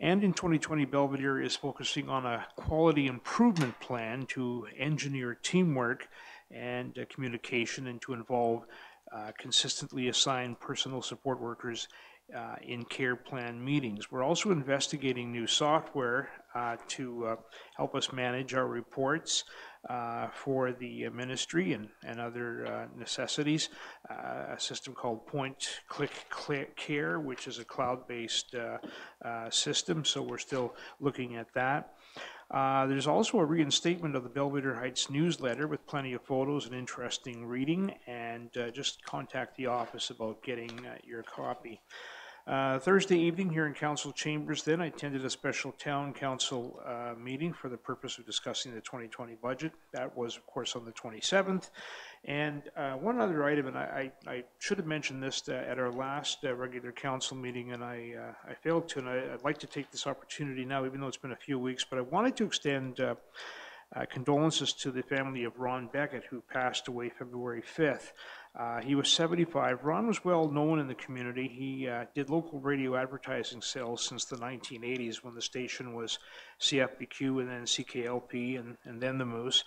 And in 2020, Belvedere is focusing on a quality improvement plan to engineer teamwork and uh, communication and to involve uh, consistently assigned personal support workers uh, in care plan meetings. We're also investigating new software uh, to uh, help us manage our reports uh, for the ministry and, and other uh, necessities. Uh, a system called Point Click Click Care, which is a cloud-based uh, uh, system, so we're still looking at that. Uh, there's also a reinstatement of the Belvedere Heights newsletter with plenty of photos and interesting reading, and uh, just contact the office about getting uh, your copy. Uh, Thursday evening here in council chambers, then I attended a special town council uh, meeting for the purpose of discussing the 2020 budget. That was, of course, on the 27th. And uh, one other item, and I, I I should have mentioned this uh, at our last uh, regular council meeting, and I, uh, I failed to, and I, I'd like to take this opportunity now, even though it's been a few weeks, but I wanted to extend condolences to the family of Ron Beckett, who passed away February 5th. Uh, he was 75. Ron was well known in the community. He uh, did local radio advertising sales since the 1980s when the station was CFBQ and then CKLP and, and then the Moose.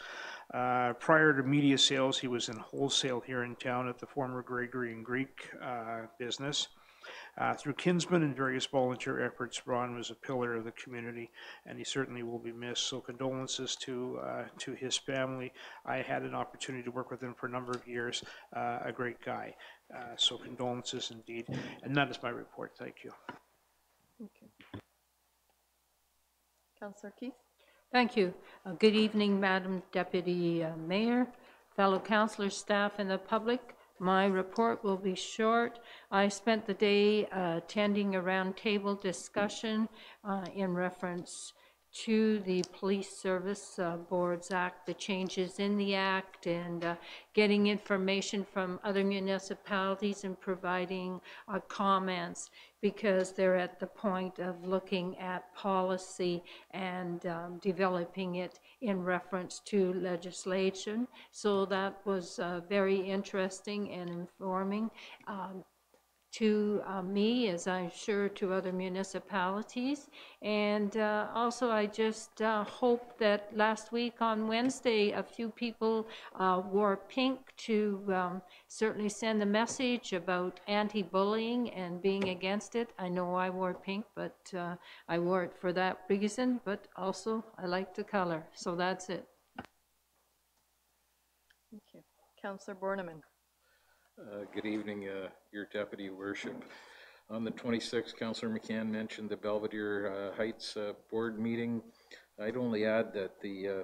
Uh, prior to media sales, he was in wholesale here in town at the former Gregory and Greek uh, business. Uh, through Kinsman and various volunteer efforts, Ron was a pillar of the community, and he certainly will be missed. So condolences to uh, to his family. I had an opportunity to work with him for a number of years. Uh, a great guy. Uh, so condolences indeed. And that is my report. Thank you. Okay. Councillor Keith? Thank you. Uh, Good evening, Madam Deputy uh, Mayor, fellow councillors, staff, and the public. My report will be short. I spent the day uh, attending a roundtable discussion uh, in reference to the Police Service uh, Boards Act, the changes in the act, and uh, getting information from other municipalities and providing uh, comments because they're at the point of looking at policy and um, developing it in reference to legislation. So that was uh, very interesting and informing. Um, to uh, me, as I'm sure to other municipalities. And uh, also, I just uh, hope that last week on Wednesday, a few people uh, wore pink to um, certainly send a message about anti-bullying and being against it. I know I wore pink, but uh, I wore it for that reason, but also I like the color. So that's it. Thank you. Councillor Borneman. Uh, Good evening, uh, your deputy worship. On the 26th, Councillor McCann mentioned the Belvedere uh, Heights uh, Board meeting. I'd only add that the, uh,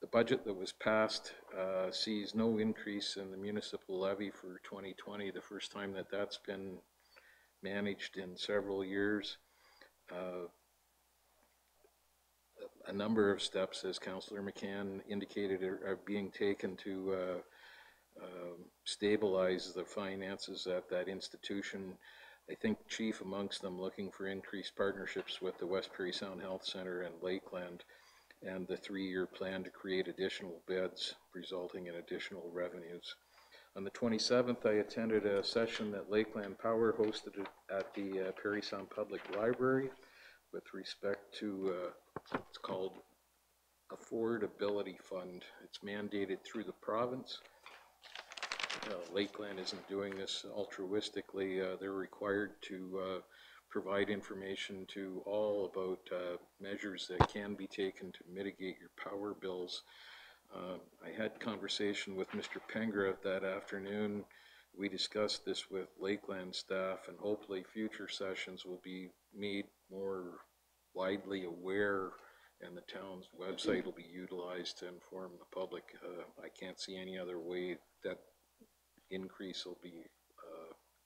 the budget that was passed uh, sees no increase in the municipal levy for 2020, the first time that that's been managed in several years. Uh, A number of steps, as Councillor McCann indicated, are are being taken to uh, um, stabilize the finances at that institution. I think chief amongst them looking for increased partnerships with the West Parry Sound Health Center and Lakeland and the three-year plan to create additional beds resulting in additional revenues. On the 27th, I attended a session that Lakeland Power hosted at the uh, Parry Sound Public Library with respect to, uh, it's called Affordability Fund. It's mandated through the province. Uh, Lakeland isn't doing this altruistically. Uh, They're required to uh, provide information to all about uh, measures that can be taken to mitigate your power bills. Uh, I had conversation with Mr. Pengra that afternoon. We discussed this with Lakeland staff, and hopefully future sessions will be made more widely aware, and the town's website will be utilized to inform the public. Uh, I can't see any other way that increase will be,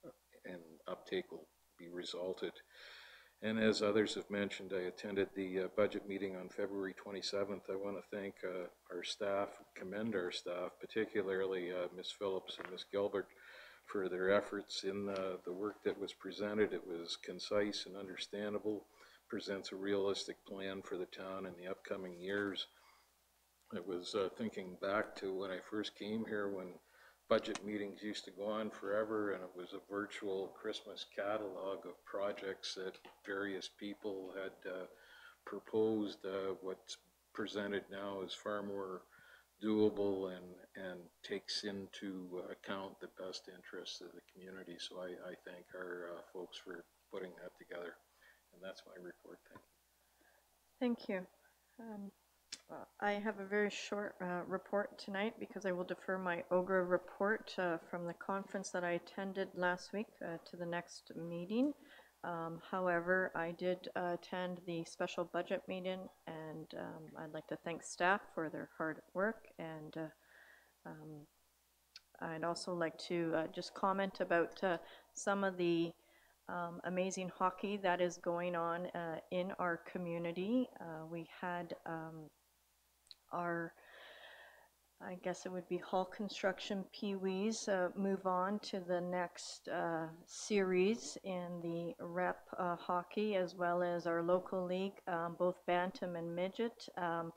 uh, and uptake will be resulted. And as others have mentioned, I attended the uh, budget meeting on February 27th. I want to thank uh, our staff, commend our staff, particularly uh, Ms. Phillips and Ms. Gilbert, for their efforts in uh, the work that was presented. It was concise and understandable, presents a realistic plan for the town in the upcoming years. I was uh, thinking back to when I first came here, when budget meetings used to go on forever, and it was a virtual Christmas catalog of projects that various people had uh, proposed. Uh, What's presented now is far more doable and, and takes into account the best interests of the community. So I, I thank our uh, folks for putting that together. And that's my report. Thank you. Thank you. Um, I have a very short uh, report tonight because I will defer my OGRA report uh, from the conference that I attended last week uh, to the next meeting. Um, However, I did uh, attend the special budget meeting, and um, I'd like to thank staff for their hard work. And uh, um, I'd also like to uh, just comment about uh, some of the um, amazing hockey that is going on uh, in our community. Uh, We had um, our, I guess it would be Hall Construction Pee Wees, uh, move on to the next uh, series in the rep uh, hockey as well as our local league, um, both Bantam and Midget. Um,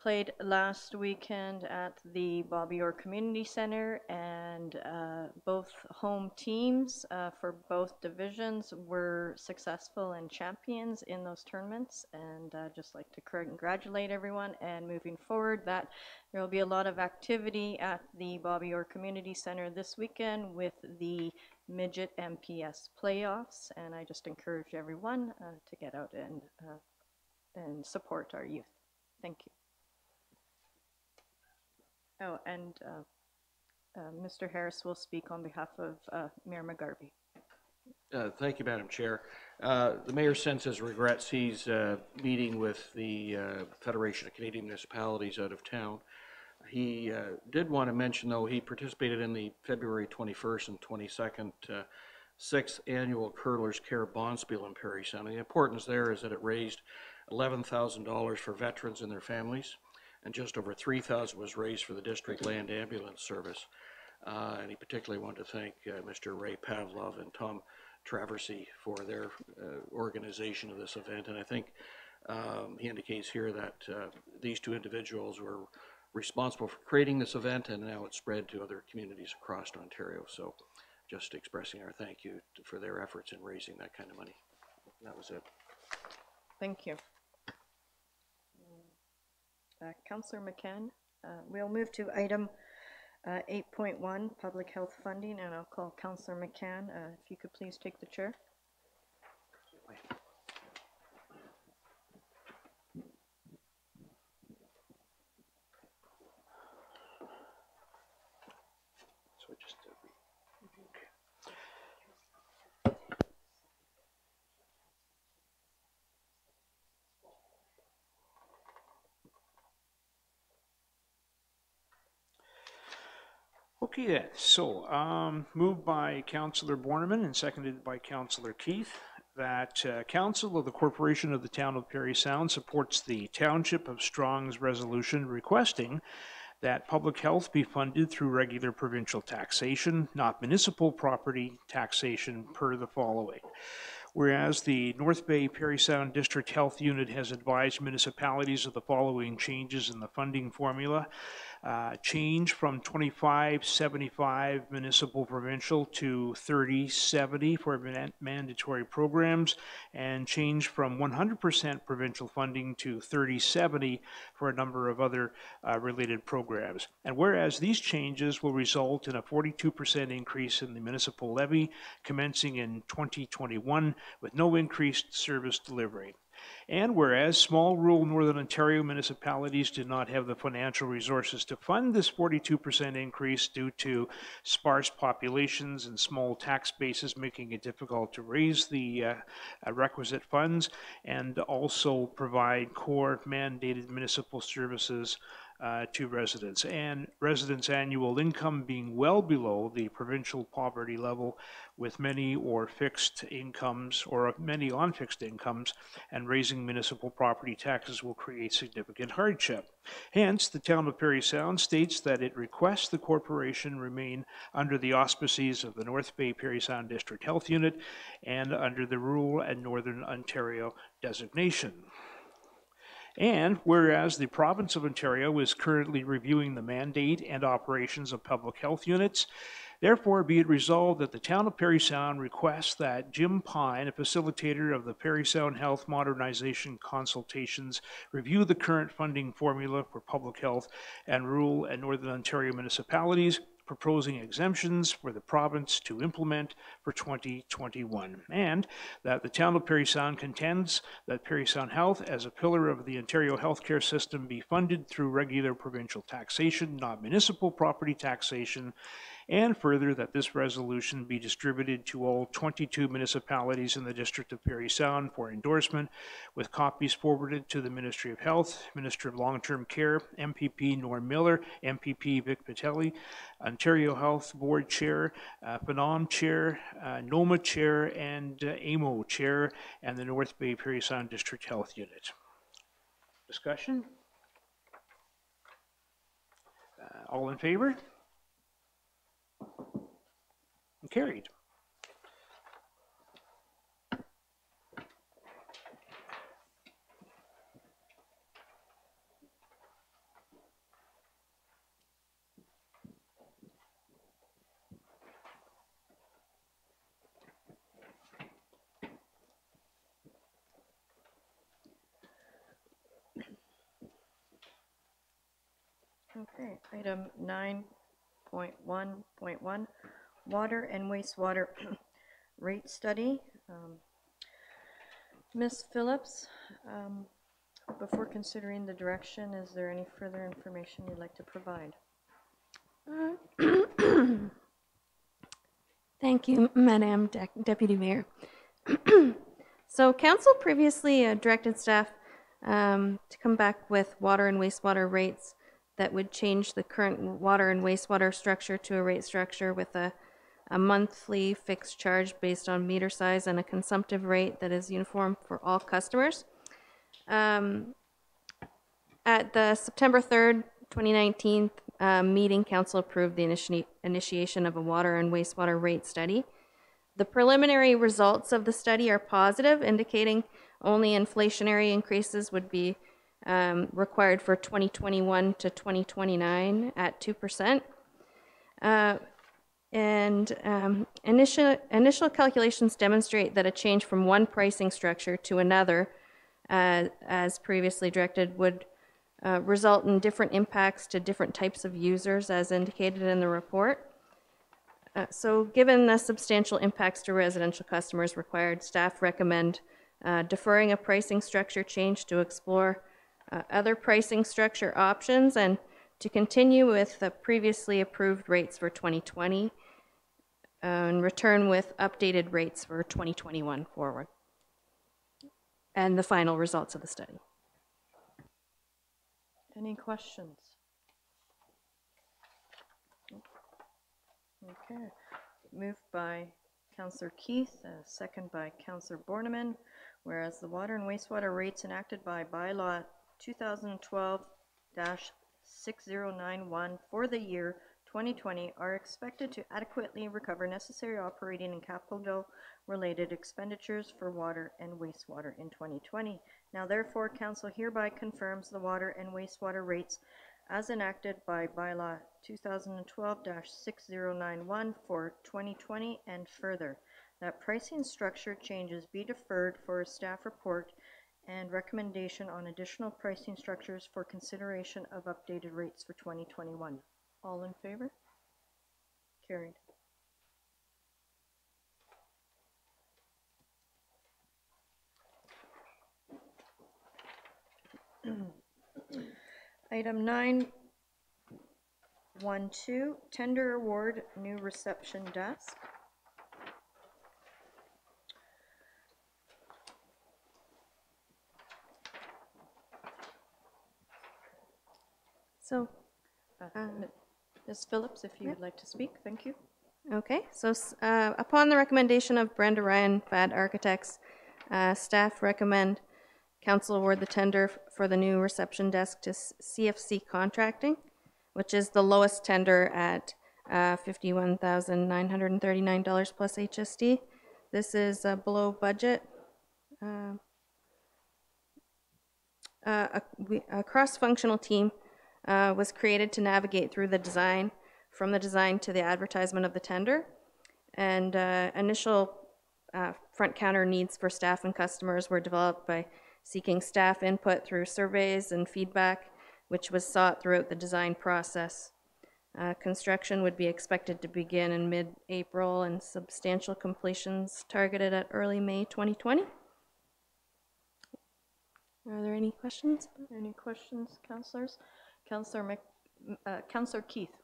played last weekend at the Bobby Orr Community Center, and uh, both home teams uh, for both divisions were successful and champions in those tournaments. And uh, just like to congratulate everyone. And moving forward, that there will be a lot of activity at the Bobby Orr Community Center this weekend with the midget MPS playoffs. And I just encourage everyone uh, to get out and uh, and support our youth. Thank you. Oh, and uh, uh, Mr. Harris will speak on behalf of uh, Mayor McGarvey. Uh, Thank you, Madam Chair. Uh, The mayor sends his regrets. He's uh, meeting with the uh, Federation of Canadian Municipalities out of town. He uh, did want to mention, though, he participated in the February 21st and 22nd uh, Sixth Annual Curlers Care Bonspiel in Parry. And the importance there is that it raised $11,000 for veterans and their families, and just over 3,000 was raised for the district land ambulance service. Uh, And he particularly wanted to thank uh, Mr. Ray Pavlov and Tom Traversy for their uh, organization of this event. And I think um, he indicates here that uh, these two individuals were responsible for creating this event, and now it's spread to other communities across Ontario. So just expressing our thank you to- for their efforts in raising that kind of money. That was it. Thank you. Uh, Counselor McCann, uh, we'll move to item uh, 8.1, public health funding, and I'll call Counselor McCann. uh, If you could please take the chair. So just to re- okay. Okay so, um, moved by Councillor Borneman and seconded by Councillor Keith, that uh, Council of the Corporation of the Town of Parry Sound supports the Township of Strong's resolution requesting that public health be funded through regular provincial taxation, not municipal property taxation per the following. Whereas the North Bay Parry Sound District Health Unit has advised municipalities of the following changes in the funding formula. Uh, Change from 2575 municipal provincial to 3070 for man- mandatory programs, and change from 100% provincial funding to 3070 for a number of other uh, related programs. And whereas these changes will result in a 42% increase in the municipal levy commencing in 2021 with no increased service delivery. And whereas small rural Northern Ontario municipalities did not have the financial resources to fund this 42% increase due to sparse populations and small tax bases making it difficult to raise the uh, uh, requisite funds, and also provide core mandated municipal services uh, to residents, and residents' annual income being well below the provincial poverty level, with many or fixed incomes, or many on fixed incomes, and raising municipal property taxes will create significant hardship. Hence, the town of Parry Sound states that it requests the corporation remain under the auspices of the North Bay Parry Sound District Health Unit and under the rural and northern Ontario designation. And whereas the province of Ontario is currently reviewing the mandate and operations of public health units, therefore be it resolved that the town of Parry Sound requests that Jim Pine, a facilitator of the Perry Sound Health Modernization Consultations, review the current funding formula for public health and rural and northern Ontario municipalities proposing exemptions for the province to implement for 2021. And that the town of Parry Sound contends that Perry Sound Health, as a pillar of the Ontario healthcare system, be funded through regular provincial taxation, not municipal property taxation. And further, that this resolution be distributed to all 22 municipalities in the District of Parry Sound for endorsement, with copies forwarded to the Ministry of Health, Minister of Long-Term Care, MPP Norm Miller, MPP Vic Fedeli, Ontario Health Board Chair, uh, FONOM Chair, uh, NOMA Chair, and uh, AMO Chair, and the North Bay Parry Sound District Health Unit. Discussion? Uh, All in favor? Carried. Okay, item nine point one point one, water and wastewater *clears throat* rate study. Um, Ms. Phillips, um, before considering the direction, is there any further information you'd like to provide? *clears throat* Thank you, Madam De- Deputy Mayor. *clears throat* So council previously uh, directed staff um, to come back with water and wastewater rates that would change the current water and wastewater structure to a rate structure with a, a monthly fixed charge based on meter size and a consumptive rate that is uniform for all customers. Um, At the September 3rd, 2019 uh, meeting, council approved the initi- initiation of a water and wastewater rate study. The preliminary results of the study are positive, indicating only inflationary increases would be um, required for 2021 to 2029 at 2%. Uh, And um, initial, initial calculations demonstrate that a change from one pricing structure to another, uh, as previously directed, would uh, result in different impacts to different types of users, as indicated in the report. Uh, So given the substantial impacts to residential customers required, staff recommend uh, deferring a pricing structure change to explore uh, other pricing structure options and to continue with the previously approved rates for 2020 uh, and return with updated rates for 2021 forward. And the final results of the study. Any questions? Okay, moved by Counselor Keith, uh, second by Counselor Borneman, whereas the water and wastewater rates enacted by bylaw 2012-6091 for the year 2020 are expected to adequately recover necessary operating and capital-related expenditures for water and wastewater in 2020. Now therefore, council hereby confirms the water and wastewater rates as enacted by bylaw 2012-6091 for 2020 and further, that pricing structure changes be deferred for a staff report and recommendation on additional pricing structures for consideration of updated rates for 2021. All in favor? Carried. *clears throat* Item nine one two, tender award, new reception desk. So, Uh, Um, Ms. Phillips, if you would like to speak, thank you. Okay, so uh, upon the recommendation of Brenda Ryan, FAD Architects, uh, staff recommend council award the tender for the new reception desk to CFC Contracting, which is the lowest tender at uh, $51,939 plus HST. This is uh, below budget. Uh, uh, a, a cross-functional team uh, was created to navigate through the design, from the design to the advertisement of the tender. And uh, initial uh, front counter needs for staff and customers were developed by seeking staff input through surveys and feedback, which was sought throughout the design process. Uh, construction would be expected to begin in mid-April and substantial completions targeted at early May 2020. Are there any questions? Any questions, councilors? Counselor Mc, uh, Counselor Keith?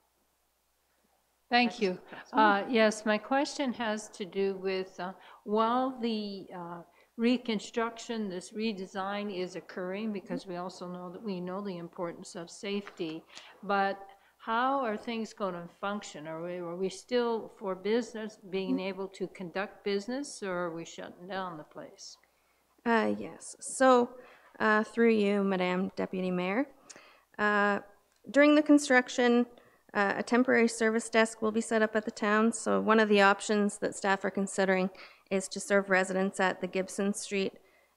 Thank you. Uh, Yes, my question has to do with, uh, while the uh, reconstruction, this redesign is occurring, because we also know that we know the importance of safety, but how are things going to function? Are we, are we still for business, being able to conduct business, or are we shutting down the place? Uh, yes. So, uh, through you, Madam Deputy Mayor, during the construction, uh, a temporary service desk will be set up at the town. So, one of the options that staff are considering is to serve residents at the Gibson Street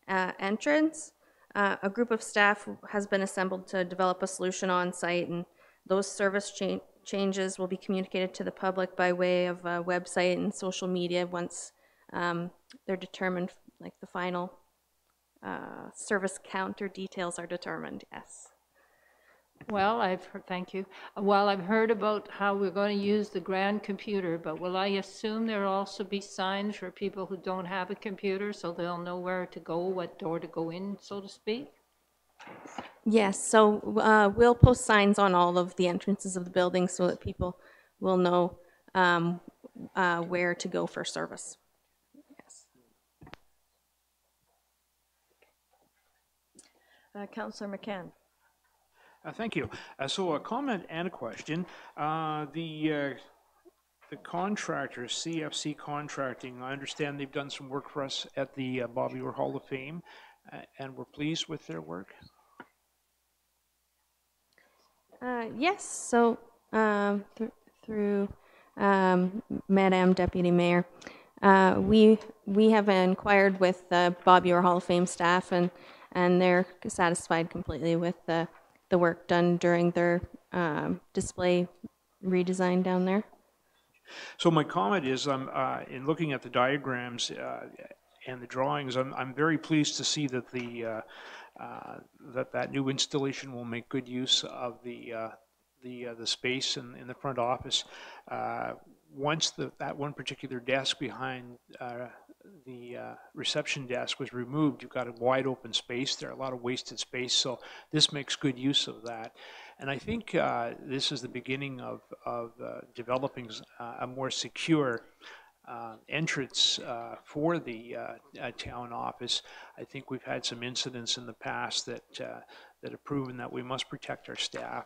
uh, entrance. Uh, a group of staff has been assembled to develop a solution on site, and those service cha- changes will be communicated to the public by way of a website and social media once um, they're determined, like the final uh, service counter details are determined, yes. Well, I've heard, thank you. Well, I've heard about how we're going to use the grand computer, but will I assume there'll also be signs for people who don't have a computer, so they'll know where to go, what door to go in, so to speak? Yes, so uh, we'll post signs on all of the entrances of the building so that people will know um, uh, where to go for service. Yes. Uh, Counselor McCann? Uh, Thank you. Uh, So a comment and a question. Uh, The, uh, the contractor, CFC Contracting, I understand they've done some work for us at the uh, Bobby Orr Hall of Fame, uh, and we're pleased with their work. Yes, so um, thr- through um, Madam Deputy Mayor, we we have inquired with the Bobby Orr Hall of Fame staff, and and they're satisfied completely with the the work done during their um, display redesign down there. So my comment is, um, uh, in looking at the diagrams, uh, and the drawings, I'm, I'm very pleased to see that the, uh, uh, that that new installation will make good use of the, uh, the, uh, the space in, in the front office. Once the, that one particular desk behind the uh, reception desk was removed, you've got a wide open space there, a lot of wasted space, so this makes good use of that. And I think uh, this is the beginning of, of uh, developing uh, a more secure uh, entrance uh, for the town office. I think we've had some incidents in the past that, that have proven that we must protect our staff.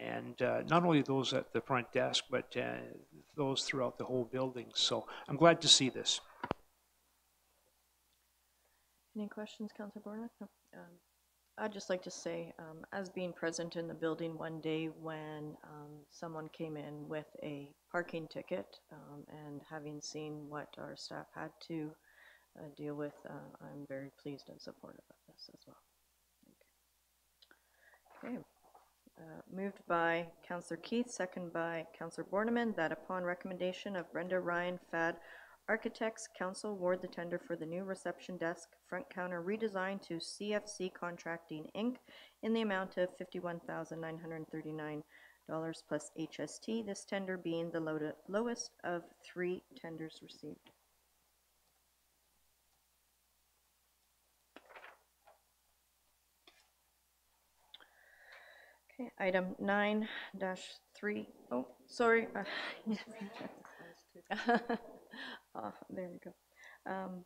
And uh, not only those at the front desk, but uh, those throughout the whole building. So I'm glad to see this. Any questions, Councillor Borneman? No. Um, I'd just like to say, um, as being present in the building one day when um, someone came in with a parking ticket um, and having seen what our staff had to uh, deal with, uh, I'm very pleased and supportive of this as well. Okay. Okay. Uh, Moved by Councillor Keith, second by Councillor Borneman, that upon recommendation of Brenda Ryan Fad Architects, council award the tender for the new reception desk front counter redesign to CFC Contracting, Inc. in the amount of fifty-one thousand nine hundred and thirty-nine dollars plus HST, this tender being the load- lowest of three tenders received. Okay, item nine dash oh, sorry. Uh, *laughs* *laughs* Ah, there we go. Um,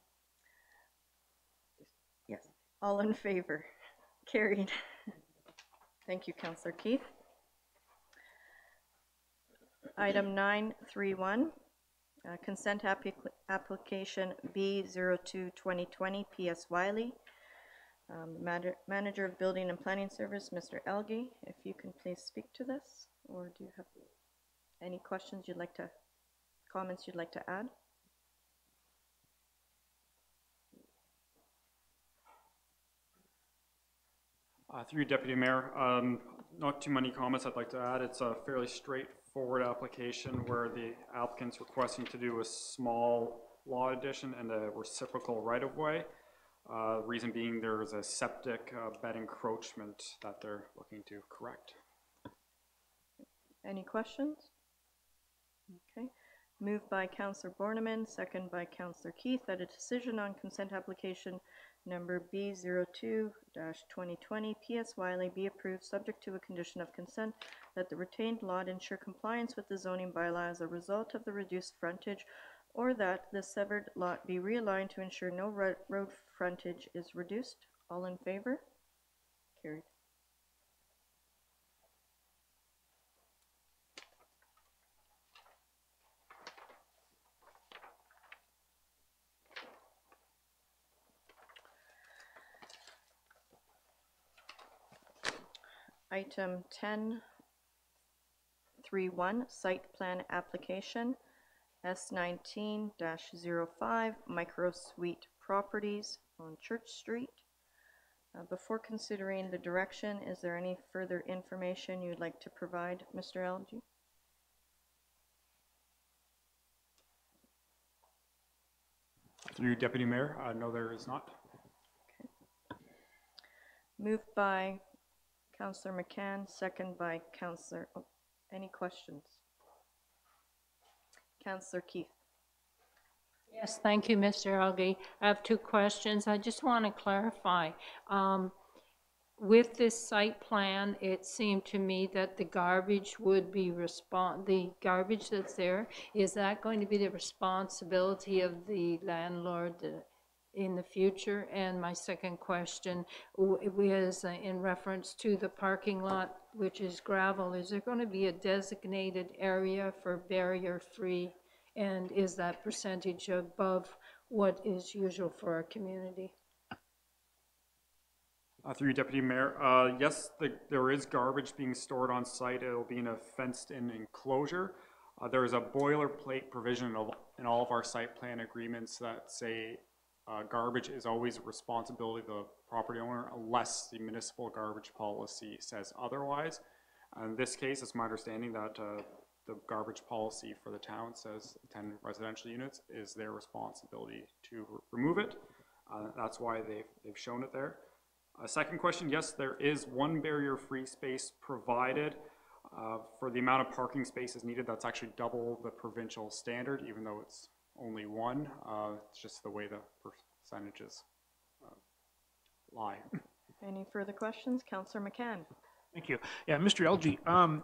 Yes, all in favor? *laughs* Carried. Thank you, Counselor Keith. Item nine three one, uh, consent applic- application B 2 2020 PS Wiley. Um, Manager Manager of Building and Planning Service, Mr. Elgie, if you can please speak to this, or do you have any questions you'd like to, comments you'd like to add? Uh, Through you, Deputy Mayor, um, not too many comments I'd like to add. It's a fairly straightforward application where the applicant's requesting to do a small lot addition and a reciprocal right-of-way. Uh, Reason being, there is a septic uh, bed encroachment that they're looking to correct. Any questions? Okay, moved by Counselor Borneman, second by Counselor Keith, that a decision on consent application number B 2 twenty twenty PS Wiley be approved, subject to a condition of consent that the retained lot ensure compliance with the zoning bylaw as a result of the reduced frontage, or that the severed lot be realigned to ensure no road frontage is reduced. All in favor? Carried. Item ten three one, site plan application, S nineteen 5 Micro Suite Properties on Church Street. Uh, before considering the direction, is there any further information you'd like to provide, Mr. Elgie? Through Deputy Mayor, uh, no, there is not. Moved by Counselor McCann, second by Counselor, oh, any questions? Counselor Keith. Yes, thank you, Mr. Elgie. I have two questions. I just want to clarify. Um, With this site plan, it seemed to me that the garbage would be respon the garbage that's there, is that going to be the responsibility of the landlord uh, in the future? And my second question is uh, in reference to the parking lot, which is gravel. Is there going to be a designated area for barrier-free? And is that percentage above what is usual for our community? Uh, Through you, Deputy Mayor, uh, yes, the- there is garbage being stored on site. It'll be in a fenced-in enclosure. Uh, There is a boilerplate provision in all of our site plan agreements that say uh, garbage is always a responsibility of the property owner unless the municipal garbage policy says otherwise. In this case, it's my understanding that uh, the garbage policy for the town says 10 residential units is their responsibility to r- remove it. Uh, That's why they've, they've shown it there. Uh, Second question, yes, there is one barrier-free space provided. uh, For the amount of parking spaces needed, that's actually double the provincial standard, even though it's only one. Uh, It's just the way the percentages uh, lie. *laughs* Any further questions? Counselor McCann? Thank you. Yeah, Mr. Elgie, um,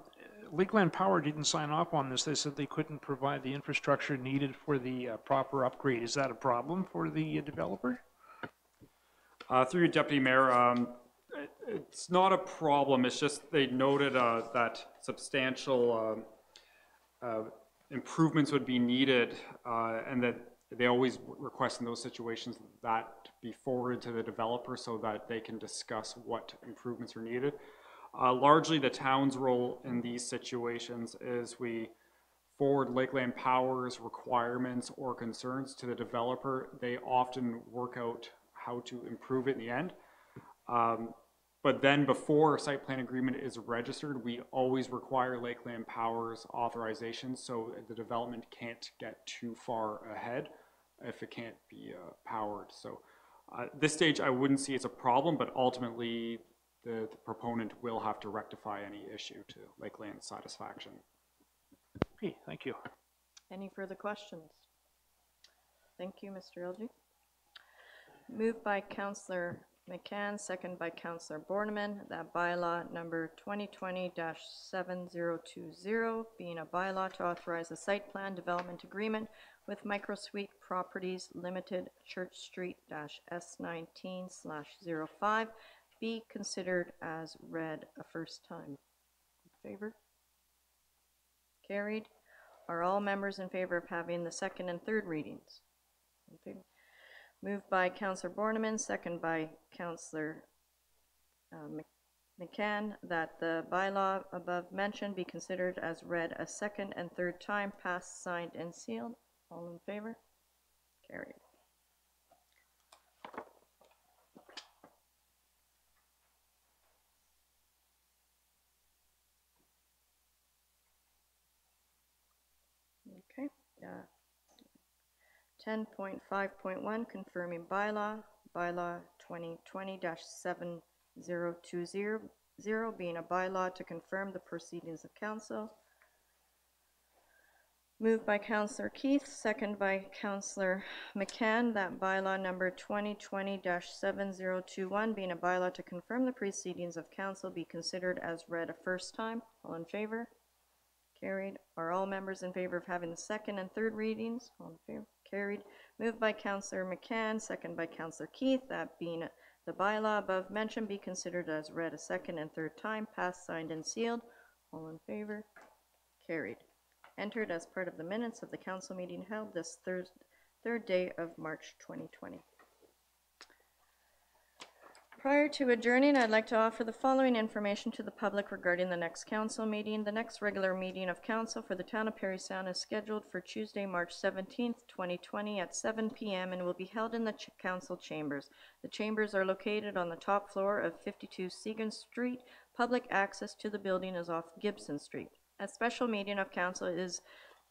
Lakeland Power didn't sign off on this. They said they couldn't provide the infrastructure needed for the uh, proper upgrade. Is that a problem for the uh, developer? Uh, Through you, Deputy Mayor, um, it- it's not a problem, it's just they noted uh, that substantial um, uh, improvements would be needed, uh, and that they always request in those situations that be forwarded to the developer so that they can discuss what improvements are needed. Uh, Largely, the town's role in these situations is we forward Lakeland Power's requirements or concerns to the developer. They often work out how to improve it in the end. Um, But then before a site plan agreement is registered, we always require Lakeland Power's authorization, so the development can't get too far ahead if it can't be uh, powered. So uh, at this stage, I wouldn't see it's a problem, but ultimately, the the proponent will have to rectify any issue to Lakeland's satisfaction. Okay, thank you. Any further questions? Thank you, Mr. Elgie. Moved by Counselor McCann, second by Counselor Borneman, that bylaw number 2020-7020, being a bylaw to authorize a site plan development agreement with Microsuite Properties Limited, Church Street S19/05, be considered as read a first time. In Favor? Carried. Are all members in favor of having the second and third readings? In favor. Moved by Counselor Borneman, second by Counselor uh, McCann, that the bylaw above mentioned be considered as read a second and third time, passed, signed, and sealed. All in favor? Carried. 10.5.1 Confirming Bylaw, Bylaw 2020-7020 being a bylaw to confirm the proceedings of council. Moved by Councillor Keith, second by Councillor McCann, that bylaw number 2020-7021 being a bylaw to confirm the proceedings of council be considered as read a first time. All in favor? Carried. Are all members in favor of having the second and third readings? All in favor? Carried. Moved by Counselor McCann, second by Counselor Keith, that being the bylaw above mentioned be considered as read a second and third time, passed, signed, and sealed. All in favor? Carried. Entered as part of the minutes of the council meeting held this Thurs third day of March 2020. Prior to adjourning, I'd like to offer the following information to the public regarding the next council meeting. The next regular meeting of council for the town of Parry Sound is scheduled for Tuesday, March 17th, 2020 at 7 PM and will be held in the ch- council chambers. The chambers are located on the top floor of 52 Seguin Street. Public access to the building is off Gibson Street. A special meeting of council is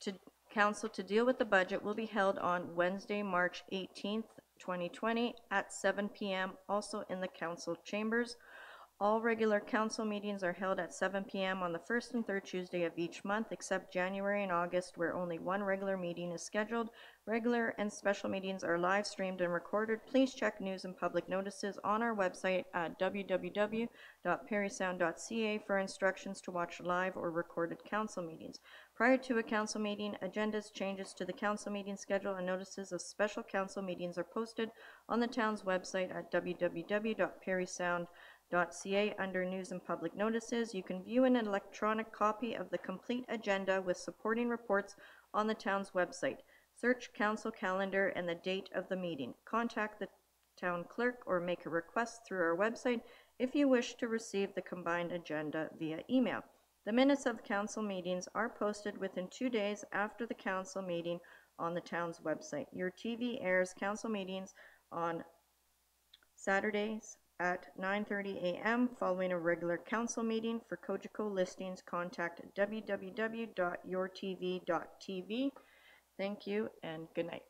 to council to deal with the budget will be held on Wednesday, March 18th, 2020 at 7 PM, also in the council chambers. All regular council meetings are held at 7 PM on the first and third Tuesday of each month, except January and August, where only one regular meeting is scheduled. Regular and special meetings are live streamed and recorded. Please check news and public notices on our website at www.parrysound.ca for instructions to watch live or recorded council meetings. Prior to a council meeting, agendas, changes to the council meeting schedule, and notices of special council meetings are posted on the town's website at www.parrysound.ca under News and Public Notices. You can view an electronic copy of the complete agenda with supporting reports on the town's website. Search council calendar and the date of the meeting. Contact the town clerk or make a request through our website if you wish to receive the combined agenda via email. The minutes of council meetings are posted within two days after the council meeting on the town's website. Your TV airs council meetings on Saturdays at 9:30 a.m. following a regular council meeting. For Cogeco listings, contact www.yourtv.tv. Thank you and good night.